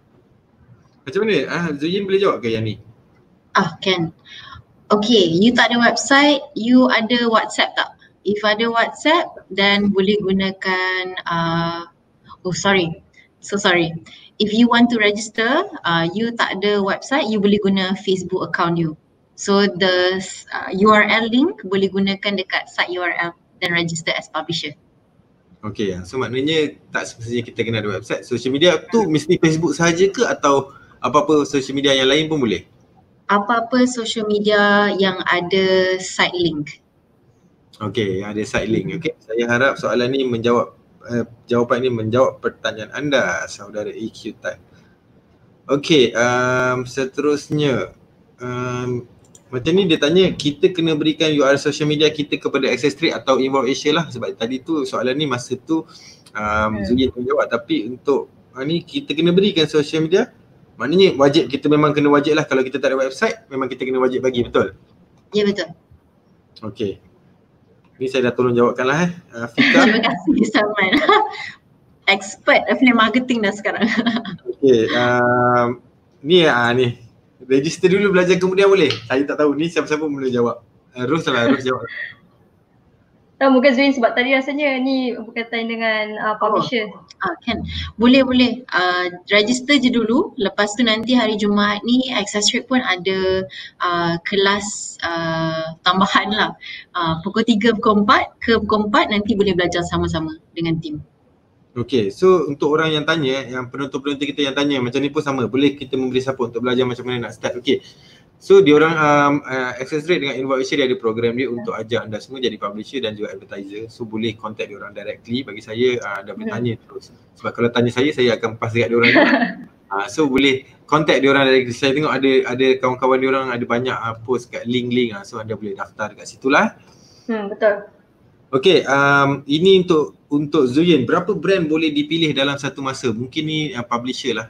Macam mana? Ah, Zuyin boleh jawab ke yang ni? Ah, kan. Okay, you tak ada website, you ada WhatsApp tak? If ada WhatsApp, then boleh gunakan, uh, oh sorry, so sorry if you want to register, uh, you tak ada website, you boleh guna Facebook account you. So the uh, URL link boleh gunakan dekat site URL dan register as publisher. Okay, so maknanya tak semestinya kita kena ada website. Social media tu mesti Facebook sahaja ke atau apa-apa social media yang lain pun boleh? Apa-apa social media yang ada site link. Okay, yang ada side link. Okay, saya harap soalan ni menjawab uh, jawapan ini menjawab pertanyaan anda saudara EQ Type. Okay, um, seterusnya um, macam ni dia tanya kita kena berikan URL social media kita kepada Access Trade atau Involve Asia lah sebab tadi tu soalan ni masa tu um, hmm. Zuyin pun jawab tapi untuk uh, ni kita kena berikan social media maknanya wajib kita memang kena wajib lah kalau kita tak ada website memang kita kena wajib bagi betul? Ya betul. Okay. Ni saya dah tolong jawabkan lah eh. Uh, Fika. [laughs] Terima kasih Salman. [laughs] Expert affiliate marketing dah sekarang. [laughs] okay. Um, ni ah uh, ni. Register dulu belajar kemudian boleh? Saya tak tahu ni siapa-siapa boleh jawab. Uh, Rose lah, Rose jawab. Tak mungkin Zuin sebab tadi rasanya ni berkaitan dengan uh, publisher. Oh. Ah kan. Boleh boleh. Uh, register je dulu. Lepas tu nanti hari Jumaat ni Access Rate pun ada uh, kelas uh, tambahan lah. Uh, pukul 3 pukul 4 ke pukul 4 nanti boleh belajar sama-sama dengan tim. Okay, so untuk orang yang tanya, yang penonton-penonton kita yang tanya macam ni pun sama. Boleh kita memberi support untuk belajar macam mana nak start. Okay, So dia orang um, uh, access rate dengan invoice dia ada program dia untuk ajar anda semua jadi publisher dan juga advertiser. So boleh contact dia orang directly bagi saya uh, anda boleh hmm. tanya terus. Sebab kalau tanya saya saya akan pass dekat dia orang. [laughs] uh, so boleh contact dia orang directly. Saya tengok ada ada kawan-kawan dia orang ada banyak uh, post kat link-link uh, so anda boleh daftar dekat situlah. Hmm betul. Okay, um, ini untuk untuk Zuyin, berapa brand boleh dipilih dalam satu masa? Mungkin ni uh, publisher lah.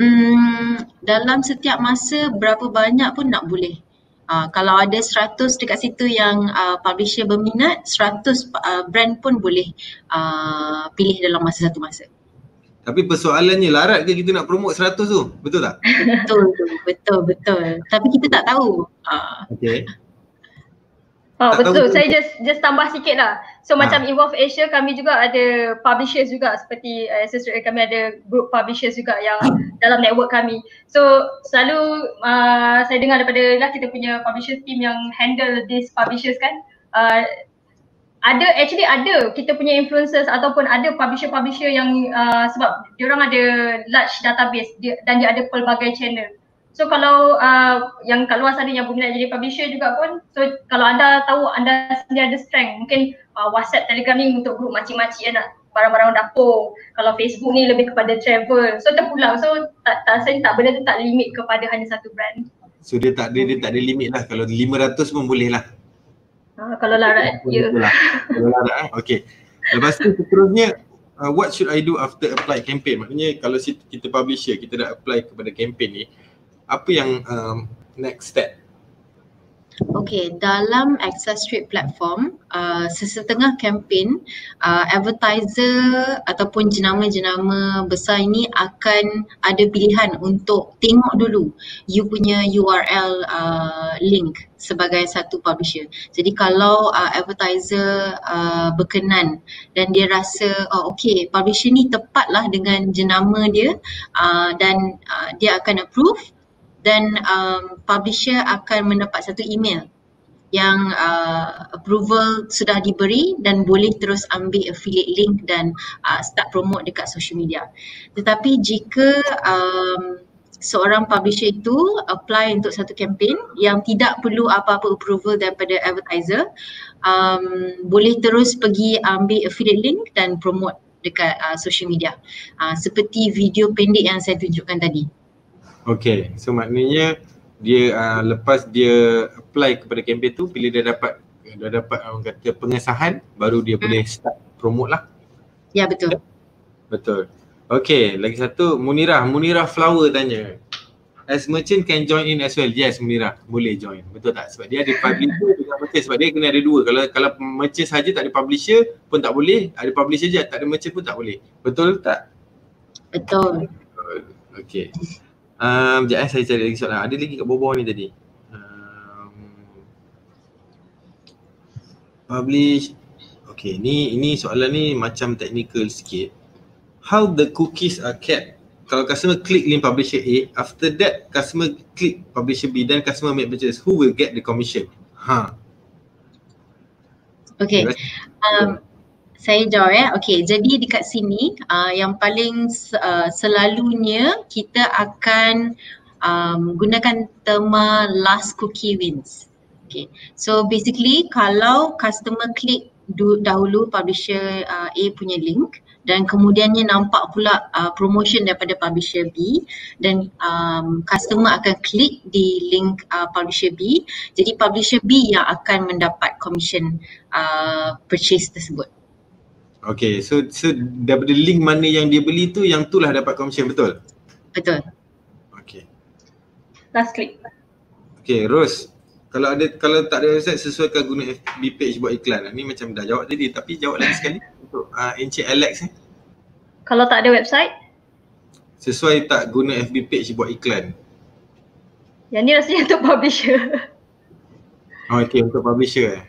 Hmm, dalam setiap masa berapa banyak pun nak boleh. Uh, kalau ada 100 dekat situ yang uh, publisher berminat, 100 uh, brand pun boleh uh, pilih dalam masa satu masa. Tapi persoalannya larat ke kita nak promote 100 tu? Betul tak? [laughs] betul, betul, betul. Tapi kita tak tahu. Uh. Okay. Oh, betul. Saya just just tambah sikit lah. So ha. macam Evolve Asia kami juga ada publishers juga seperti uh, kami ada group publishers juga yang dalam network kami. So selalu uh, saya dengar daripada lah kita punya publishers team yang handle this publishers kan. Uh, ada actually ada kita punya influencers ataupun ada publisher-publisher yang uh, sebab dia orang ada large database dia, dan dia ada pelbagai channel. So kalau uh, yang kat luar sana yang berminat jadi publisher juga pun so kalau anda tahu anda sendiri ada strength mungkin uh, WhatsApp, Telegram ni untuk group makcik-makcik ya nak barang-barang dapur. Kalau Facebook ni lebih kepada travel. So terpulang. So tak, tak saya tak benda tu tak limit kepada hanya satu brand. So dia tak ada dia tak ada limit lah. Kalau 500 pun boleh lah. Uh, kalau larat ya. Lah. Kalau larat eh. Okay. Lepas tu seterusnya uh, what should I do after apply campaign? Maknanya kalau kita publisher kita dah apply kepada campaign ni apa yang um, next step? Okay, dalam Access Trade platform, uh, sesetengah campaign, uh, advertiser ataupun jenama-jenama besar ini akan ada pilihan untuk tengok dulu you punya URL uh, link sebagai satu publisher. Jadi kalau uh, advertiser uh, berkenan dan dia rasa oh okay publisher ni tepatlah dengan jenama dia uh, dan uh, dia akan approve dan um, publisher akan mendapat satu email yang uh, approval sudah diberi dan boleh terus ambil affiliate link dan uh, start promote dekat social media. Tetapi jika um, seorang publisher itu apply untuk satu campaign yang tidak perlu apa-apa approval daripada advertiser, um, boleh terus pergi ambil affiliate link dan promote dekat uh, social media. Uh, seperti video pendek yang saya tunjukkan tadi. Okay, so maknanya dia uh, lepas dia apply kepada kempen tu bila dia dapat dah dapat orang kata pengesahan baru dia hmm. boleh start promote lah. Ya betul. Betul. Okay, lagi satu Munirah, Munirah Flower tanya. As merchant can join in as well. Yes, Munirah boleh join. Betul tak? Sebab dia ada publisher dengan merchant sebab dia kena ada dua. Kalau kalau merchant saja tak ada publisher pun tak boleh. Ada publisher je tak ada merchant pun tak boleh. Betul tak? Betul. Okay. Um, sekejap eh, saya cari lagi soalan. Ada lagi kat bawah ni tadi. Um, publish. Okay, ni ini soalan ni macam technical sikit. How the cookies are kept? Kalau customer click link publisher A, after that customer click publisher B then customer make purchase, who will get the commission? Ha. Okay. Um, saya jawab ya. Okey, jadi dekat sini uh, yang paling uh, selalunya kita akan um, gunakan terma last cookie wins. Okay, so basically kalau customer klik dahulu publisher uh, A punya link dan kemudiannya nampak pula uh, promotion daripada publisher B dan um, customer akan klik di link uh, publisher B jadi publisher B yang akan mendapat commission uh, purchase tersebut. Okay, so, so daripada link mana yang dia beli tu yang tu lah dapat commission betul? Betul. Okay. Last click. Okay, Rose kalau ada kalau tak ada website sesuaikan guna FB page buat iklan. Ni macam dah jawab tadi tapi jawab lagi sekali untuk uh, Encik Alex ni. Kalau tak ada website? Sesuai tak guna FB page buat iklan? Yang ni rasanya untuk publisher. Oh okay untuk publisher eh.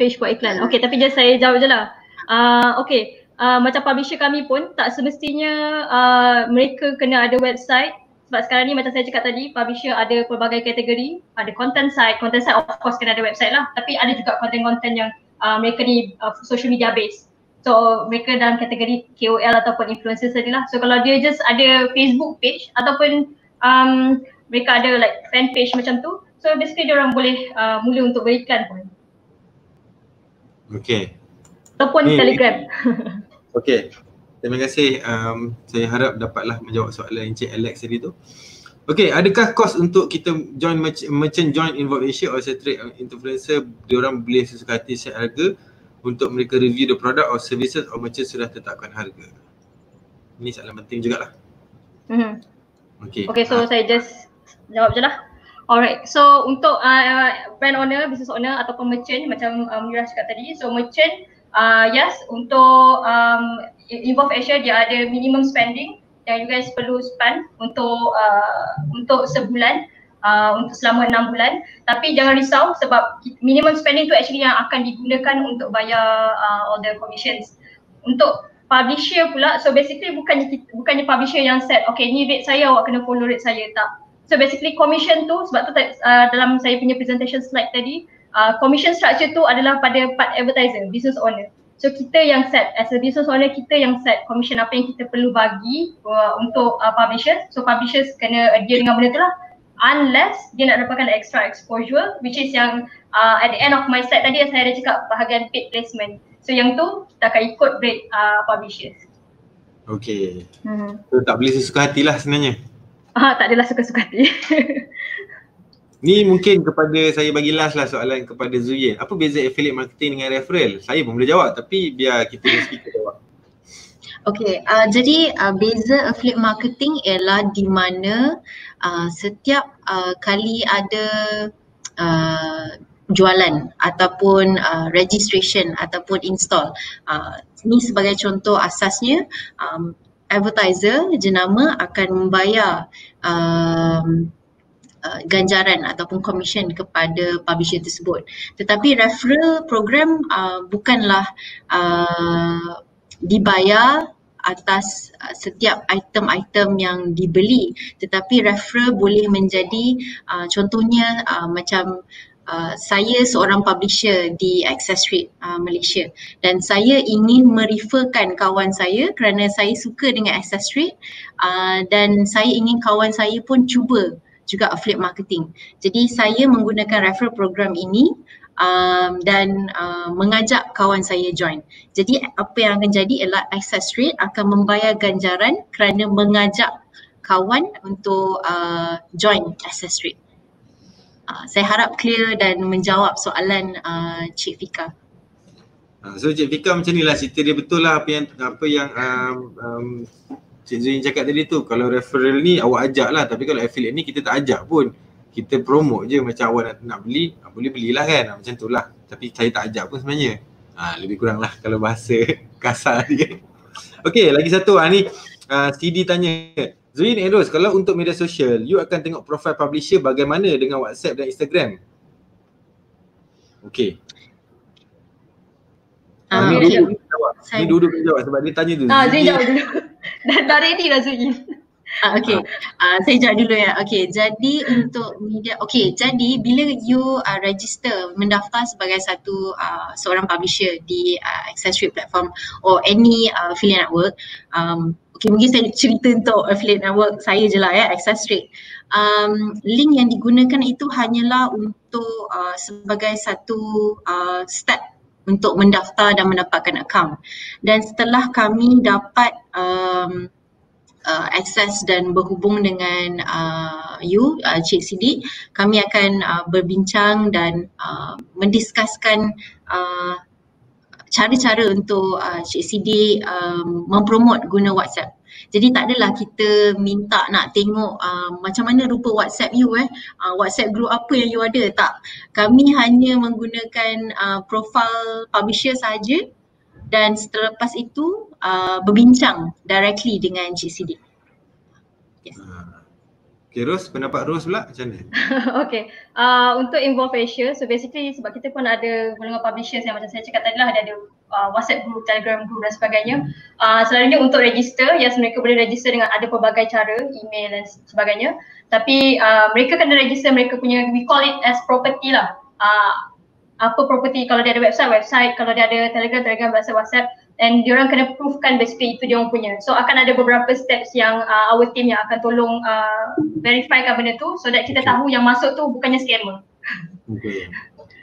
Page buat iklan. Okay tapi just saya jawab je lah. Uh, okay. Uh, macam publisher kami pun tak semestinya uh, mereka kena ada website. Sebab sekarang ni macam saya cakap tadi publisher ada pelbagai kategori. Ada content site. Content site of course kena ada website lah. Tapi ada juga content-content yang uh, mereka ni uh, social media based. So mereka dalam kategori KOL ataupun influencer saja lah so kalau dia just ada Facebook page ataupun um, mereka ada like fan page macam tu. So basically dia orang boleh uh, mula untuk berikan pun. Okay. Ataupun Telegram. [laughs] okay. Terima kasih. Um, saya harap dapatlah menjawab soalan Encik Alex tadi tu. Okay, adakah kos untuk kita join merchant join involve Asia or trade influencer diorang boleh sesuka hati set harga untuk mereka review the product or services or merchant sudah tetapkan harga? Ini soalan penting jugalah. Mm-hmm. Okay. Okay, so ha. saya just jawab je lah. Alright, so untuk uh, brand owner, business owner ataupun merchant macam um, Mira cakap tadi, so merchant uh, yes untuk um, Involve Asia dia ada minimum spending yang you guys perlu spend untuk uh, untuk sebulan uh, untuk selama enam bulan. Tapi jangan risau sebab minimum spending tu actually yang akan digunakan untuk bayar uh, all the commissions. Untuk publisher pula so basically bukannya bukannya publisher yang set okay ni rate saya awak kena follow rate saya. Tak. So basically commission tu sebab tu uh, dalam saya punya presentation slide tadi uh, commission structure tu adalah pada part advertiser business owner So kita yang set as a business owner kita yang set commission apa yang kita perlu bagi uh, untuk uh, publishers. So publishers kena adhere dengan benda tu lah. Unless dia nak dapatkan extra exposure which is yang uh, at the end of my slide tadi saya ada cakap bahagian paid placement. So yang tu kita akan ikut rate uh, publishers. Okay. Hmm. So tak boleh sesuka hati lah sebenarnya. Ah, tak adalah suka-suka hati. [laughs] Ni mungkin kepada saya bagi last lah soalan kepada Zuyen. Apa beza affiliate marketing dengan referral? Saya pun boleh jawab tapi biar kita yang speaker jawab. Okay, uh, jadi uh, beza affiliate marketing ialah di mana uh, setiap uh, kali ada uh, jualan ataupun uh, registration ataupun install. Uh, ni sebagai contoh asasnya um, advertiser jenama akan membayar um, uh, ganjaran ataupun commission kepada publisher tersebut. Tetapi referral program uh, bukanlah uh, dibayar atas uh, setiap item-item yang dibeli tetapi referral boleh menjadi uh, contohnya uh, macam Uh, saya seorang publisher di Access Rate uh, Malaysia dan saya ingin mereferkan kawan saya kerana saya suka dengan Access Rate uh, dan saya ingin kawan saya pun cuba juga affiliate marketing. Jadi saya menggunakan referral program ini um, dan uh, mengajak kawan saya join. Jadi apa yang akan jadi ialah access rate akan membayar ganjaran kerana mengajak kawan untuk uh, join access rate. Uh, saya harap clear dan menjawab soalan uh, Cik Fika. Uh, so Cik Fika macam ni lah cerita dia betul lah apa yang apa yang um, um, Cik Zuin cakap tadi tu kalau referral ni awak ajak lah. Tapi kalau affiliate ni kita tak ajak pun kita promote je macam awak nak, nak beli ah, boleh belilah kan. Ah, macam tu lah. Tapi saya tak ajak pun sebenarnya. Ha, lebih kurang lah kalau bahasa [laughs] kasar dia Okay lagi satu. Ha, ni uh, CD tanya. Zuin Eros kalau untuk media sosial you akan tengok profile publisher bagaimana dengan WhatsApp dan Instagram? Okay Uh, ni duduk ni duduk jawab sebab dia tanya tu. Ah, Zin jawab dulu. Dah, dah ready dah Zin. Uh, okay, uh, saya jawab dulu ya. Okay, jadi untuk media, okay, jadi bila you uh, register, mendaftar sebagai satu uh, seorang publisher di uh, Access Rate platform or any uh, affiliate network, um, okay mungkin saya cerita untuk affiliate network saya je lah ya access rate um, link yang digunakan itu hanyalah untuk uh, sebagai satu uh, step untuk mendaftar dan mendapatkan account dan setelah kami dapat um, uh, akses dan berhubung dengan uh, you uh, Cik Sidi kami akan uh, berbincang dan uh, mendiskuskan uh, cara-cara untuk uh, Cik Sidi um, mempromot guna WhatsApp. Jadi tak adalah kita minta nak tengok uh, macam mana rupa WhatsApp you eh. Uh, WhatsApp group apa yang you ada. Tak. Kami hanya menggunakan uh, profile publisher saja dan selepas itu uh, berbincang directly dengan Cik Sidi. Yes. Ah. Okay Ros, pendapat Ros pula macam mana? [laughs] okay, uh, untuk involve Asia, so basically sebab kita pun ada golongan publishers yang macam saya cakap tadi lah ada, uh, WhatsApp group, Telegram group dan sebagainya. Uh, selalunya untuk register, yes mereka boleh register dengan ada pelbagai cara, email dan sebagainya. Tapi uh, mereka kena register mereka punya, we call it as property lah. Uh, apa property, kalau dia ada website, website, kalau dia ada Telegram, Telegram, WhatsApp, WhatsApp and dia orang kena proofkan basically itu dia orang punya. So akan ada beberapa steps yang uh, our team yang akan tolong uh, verifykan benda tu so that kita tahu yang masuk tu bukannya scammer. Okay.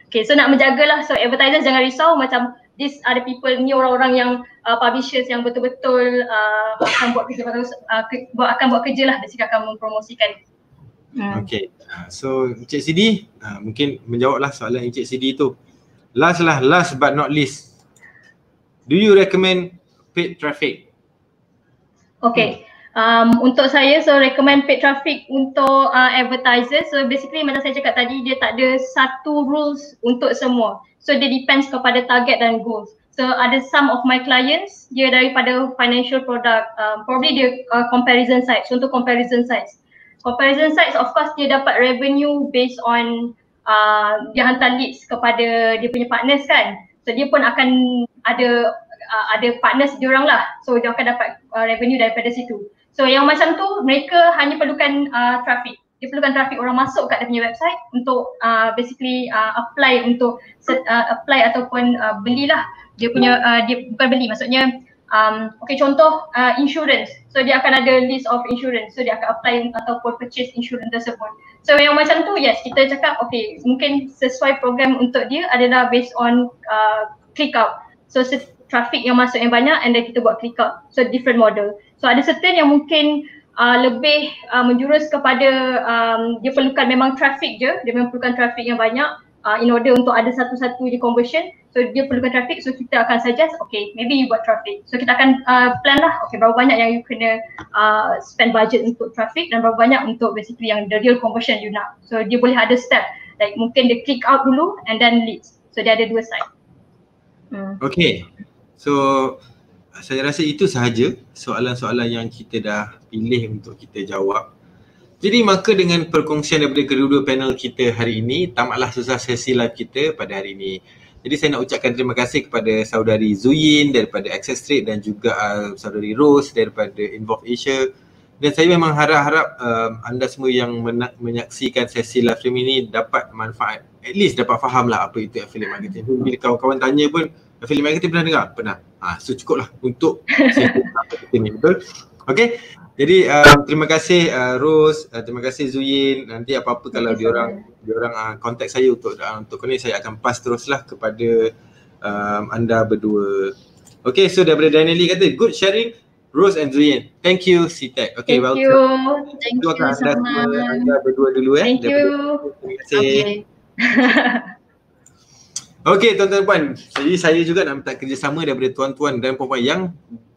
okay so nak menjagalah so advertisers jangan risau macam these are the people ni orang-orang yang uh, publishers yang betul-betul uh, akan buat kerja uh, ke, buat, akan buat kerja lah basically akan mempromosikan. Hmm. Okay, uh, so Encik Sidi uh, mungkin menjawablah soalan Encik Sidi tu. Last lah, last but not least, do you recommend paid traffic? Okay. Um, untuk saya, so recommend paid traffic untuk uh, advertisers. So basically macam saya cakap tadi, dia tak ada satu rules untuk semua. So dia depends kepada target dan goals. So ada some of my clients, dia daripada financial product, um, probably dia uh, comparison sites, untuk comparison sites. Comparison sites of course dia dapat revenue based on uh, dia hantar leads kepada dia punya partners kan. So dia pun akan ada uh, ada partners dia orang lah. So dia akan dapat uh, revenue daripada situ. So yang macam tu mereka hanya perlukan uh, traffic. Dia perlukan traffic orang masuk kat dia punya website untuk uh, basically uh, apply untuk set, uh, apply ataupun uh, belilah dia punya uh, dia bukan beli maksudnya um, okay contoh uh, insurance. So dia akan ada list of insurance. So dia akan apply ataupun purchase insurance tersebut. So yang macam tu yes kita cakap okay mungkin sesuai program untuk dia adalah based on uh, click out. So traffic yang masuk yang banyak and then kita buat click out. So different model. So ada certain yang mungkin uh, lebih uh, menjurus kepada um, dia perlukan memang traffic je. Dia memang perlukan traffic yang banyak uh, in order untuk ada satu-satu je conversion. So dia perlukan traffic so kita akan suggest okay maybe you buat traffic. So kita akan uh, plan lah okay berapa banyak yang you kena uh, spend budget untuk traffic dan berapa banyak untuk basically yang the real conversion you nak. So dia boleh ada step like mungkin dia click out dulu and then leads. So dia ada dua side. Hmm. Okay. So saya rasa itu sahaja soalan-soalan yang kita dah pilih untuk kita jawab. Jadi maka dengan perkongsian daripada kedua-dua panel kita hari ini, tamatlah susah sesi live kita pada hari ini. Jadi saya nak ucapkan terima kasih kepada saudari Zuyin daripada Access Trade dan juga uh, saudari Rose daripada Involve Asia. Dan saya memang harap-harap uh, anda semua yang men- menyaksikan sesi live stream ini dapat manfaat. At least dapat faham lah apa itu affiliate marketing. Bila kawan-kawan tanya pun affiliate marketing pernah dengar? Pernah. Ha, so cukup lah untuk [laughs] sesi marketing ni betul. Okay. Jadi uh, terima kasih uh, Rose, uh, terima kasih Zuyin. Nanti apa-apa kalau diorang diorang uh, contact saya untuk uh, untuk ni saya akan pass teruslah kepada um, anda berdua. Okay, so daripada Danieli kata good sharing Rose and Zuyin. Thank you CTEC. Okay, Thank welcome. You. Thank you. Anda, anda, anda berdua dulu eh. Thank you. Terima kasih. Okay. [laughs] Okey tuan-tuan puan, jadi saya juga nak minta kerjasama daripada tuan-tuan dan puan-puan yang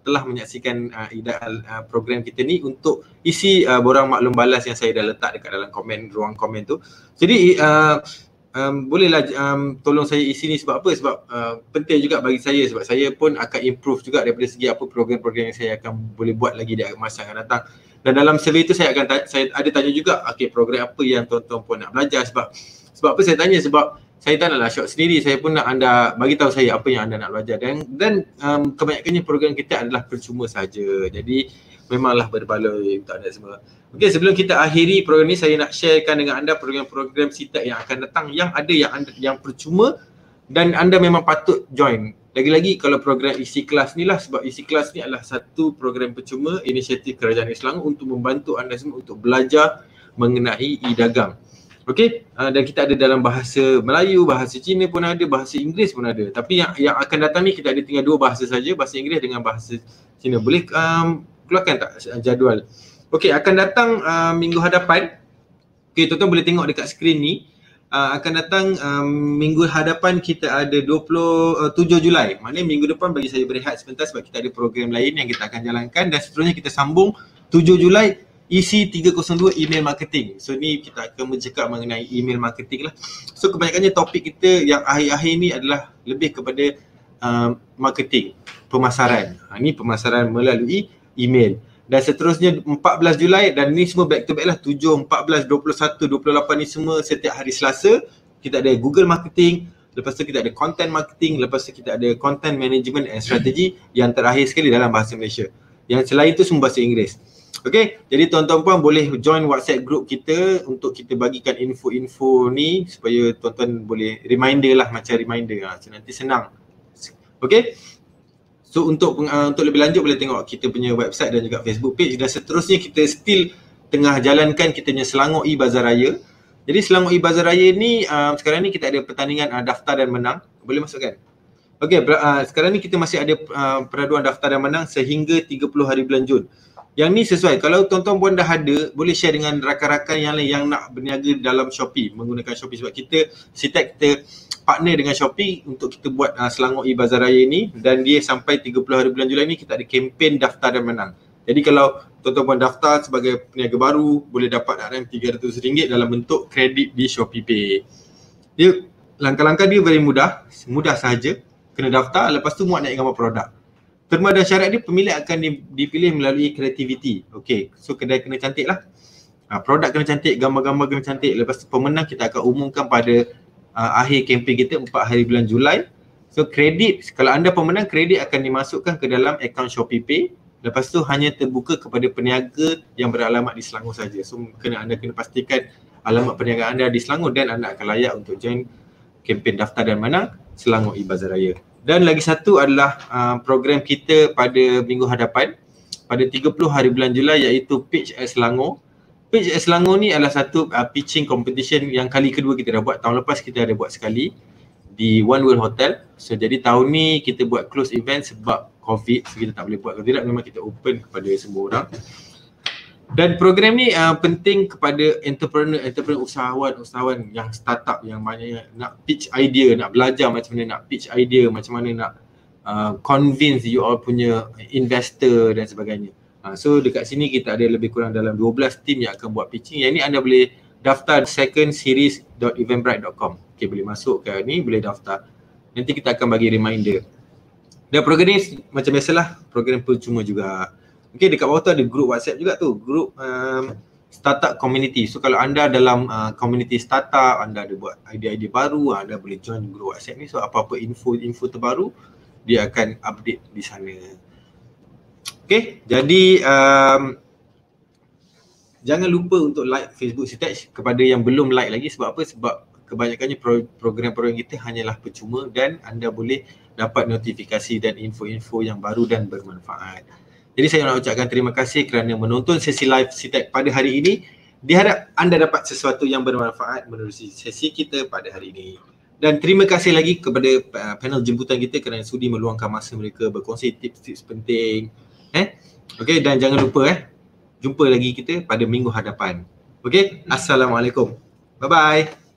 telah menyaksikan uh, ida uh, program kita ni untuk isi uh, borang maklum balas yang saya dah letak dekat dalam komen ruang komen tu. Jadi uh, um, bolehlah um, tolong saya isi ni sebab apa? Sebab uh, penting juga bagi saya sebab saya pun akan improve juga daripada segi apa program-program yang saya akan boleh buat lagi di masa akan datang. Dan dalam survey tu saya akan saya ada tanya juga okey program apa yang tuan-tuan pun nak belajar sebab sebab apa saya tanya sebab saya tak naklah shot sendiri. Saya pun nak anda bagi tahu saya apa yang anda nak belajar. Dan dan um, kebanyakannya program kita adalah percuma saja. Jadi memanglah berbaloi untuk anda semua. Okey sebelum kita akhiri program ni saya nak sharekan dengan anda program-program CITEC yang akan datang yang ada yang anda, yang percuma dan anda memang patut join. Lagi-lagi kalau program isi kelas ni lah sebab isi kelas ni adalah satu program percuma inisiatif Kerajaan Selangor untuk membantu anda semua untuk belajar mengenai e-dagang. Okey, uh, dan kita ada dalam bahasa Melayu, bahasa Cina pun ada, bahasa Inggeris pun ada. Tapi yang yang akan datang ni kita ada tinggal dua bahasa saja, bahasa Inggeris dengan bahasa Cina. Boleh um, keluarkan tak jadual? Okey, akan datang uh, minggu hadapan. Okey, tuan-tuan boleh tengok dekat skrin ni. Uh, akan datang um, minggu hadapan kita ada 27 uh, Julai. Maknanya minggu depan bagi saya berehat sebentar sebab kita ada program lain yang kita akan jalankan dan seterusnya kita sambung 7 Julai isi 302 email marketing. So ni kita akan bercakap mengenai email marketing lah. So kebanyakannya topik kita yang akhir-akhir ni adalah lebih kepada uh, marketing, pemasaran. Ha, ni pemasaran melalui email dan seterusnya 14 Julai dan ni semua back to back lah 7, 14, 21, 28 ni semua setiap hari Selasa kita ada Google Marketing lepas tu kita ada Content Marketing lepas tu kita ada Content Management and Strategy yang terakhir sekali dalam bahasa Malaysia yang selain tu semua bahasa Inggeris Okay, jadi tuan-tuan puan boleh join WhatsApp group kita untuk kita bagikan info-info ni supaya tuan-tuan boleh reminder lah macam reminder lah. So nanti senang. Okay, So untuk uh, untuk lebih lanjut boleh tengok kita punya website dan juga Facebook page dan seterusnya kita still tengah jalankan kita punya Selangor E-Bazar Raya. Jadi Selangor E-Bazar Raya ni uh, sekarang ni kita ada pertandingan uh, daftar dan menang. Boleh masukkan? Okey, uh, sekarang ni kita masih ada uh, peraduan daftar dan menang sehingga 30 hari bulan Jun. Yang ni sesuai. Kalau tuan-tuan pun dah ada, boleh share dengan rakan-rakan yang lain yang nak berniaga dalam Shopee menggunakan Shopee sebab kita Sitek kita partner dengan Shopee untuk kita buat uh, Selangor e-Bazar Raya ni dan dia sampai 30 hari bulan Julai ni kita ada kempen daftar dan menang. Jadi kalau tuan-tuan pun daftar sebagai peniaga baru boleh dapat RM300 dalam bentuk kredit di Shopee Pay. Dia langkah-langkah dia very mudah, mudah sahaja. Kena daftar lepas tu muat naik gambar produk terma dan syarat dia pemilik akan dipilih melalui kreativiti. Okey, so kedai kena cantik lah. Uh, produk kena cantik, gambar-gambar kena cantik. Lepas tu pemenang kita akan umumkan pada uh, akhir kempen kita 4 hari bulan Julai. So kredit, kalau anda pemenang kredit akan dimasukkan ke dalam akaun Shopee Pay. Lepas tu hanya terbuka kepada peniaga yang beralamat di Selangor saja. So kena anda kena pastikan alamat perniagaan anda di Selangor dan anda akan layak untuk join kempen daftar dan menang Selangor E-Bazar Raya. Dan lagi satu adalah uh, program kita pada minggu hadapan pada 30 hari bulan Julai iaitu Pitch at Selangor. Pitch at Selangor ni adalah satu uh, pitching competition yang kali kedua kita dah buat. Tahun lepas kita ada buat sekali di One World Hotel. So jadi tahun ni kita buat close event sebab COVID so kita tak boleh buat. Kalau tidak memang kita open kepada semua orang. Dan program ni uh, penting kepada entrepreneur, entrepreneur usahawan, usahawan yang startup yang banyak nak pitch idea, nak belajar macam mana nak pitch idea, macam mana nak uh, convince you all punya investor dan sebagainya. Uh, so dekat sini kita ada lebih kurang dalam 12 team yang akan buat pitching. Yang ni anda boleh daftar secondseries.eventbrite.com. Okay boleh masuk ke ni, boleh daftar. Nanti kita akan bagi reminder. Dan program ni macam biasalah, program percuma juga. Okay dekat bawah tu ada group WhatsApp juga tu, group um, startup community. So kalau anda dalam uh, community startup, anda ada buat idea-idea baru, anda boleh join group WhatsApp ni. So apa-apa info-info terbaru dia akan update di sana. Okay, jadi um, jangan lupa untuk like Facebook Sitech kepada yang belum like lagi sebab apa? Sebab kebanyakannya program-program kita hanyalah percuma dan anda boleh dapat notifikasi dan info-info yang baru dan bermanfaat. Jadi saya nak ucapkan terima kasih kerana menonton sesi live CITEC pada hari ini. Diharap anda dapat sesuatu yang bermanfaat menerusi sesi kita pada hari ini. Dan terima kasih lagi kepada uh, panel jemputan kita kerana sudi meluangkan masa mereka berkongsi tips-tips penting. Eh? Okay dan jangan lupa eh. Jumpa lagi kita pada minggu hadapan. Okay? Assalamualaikum. Bye-bye.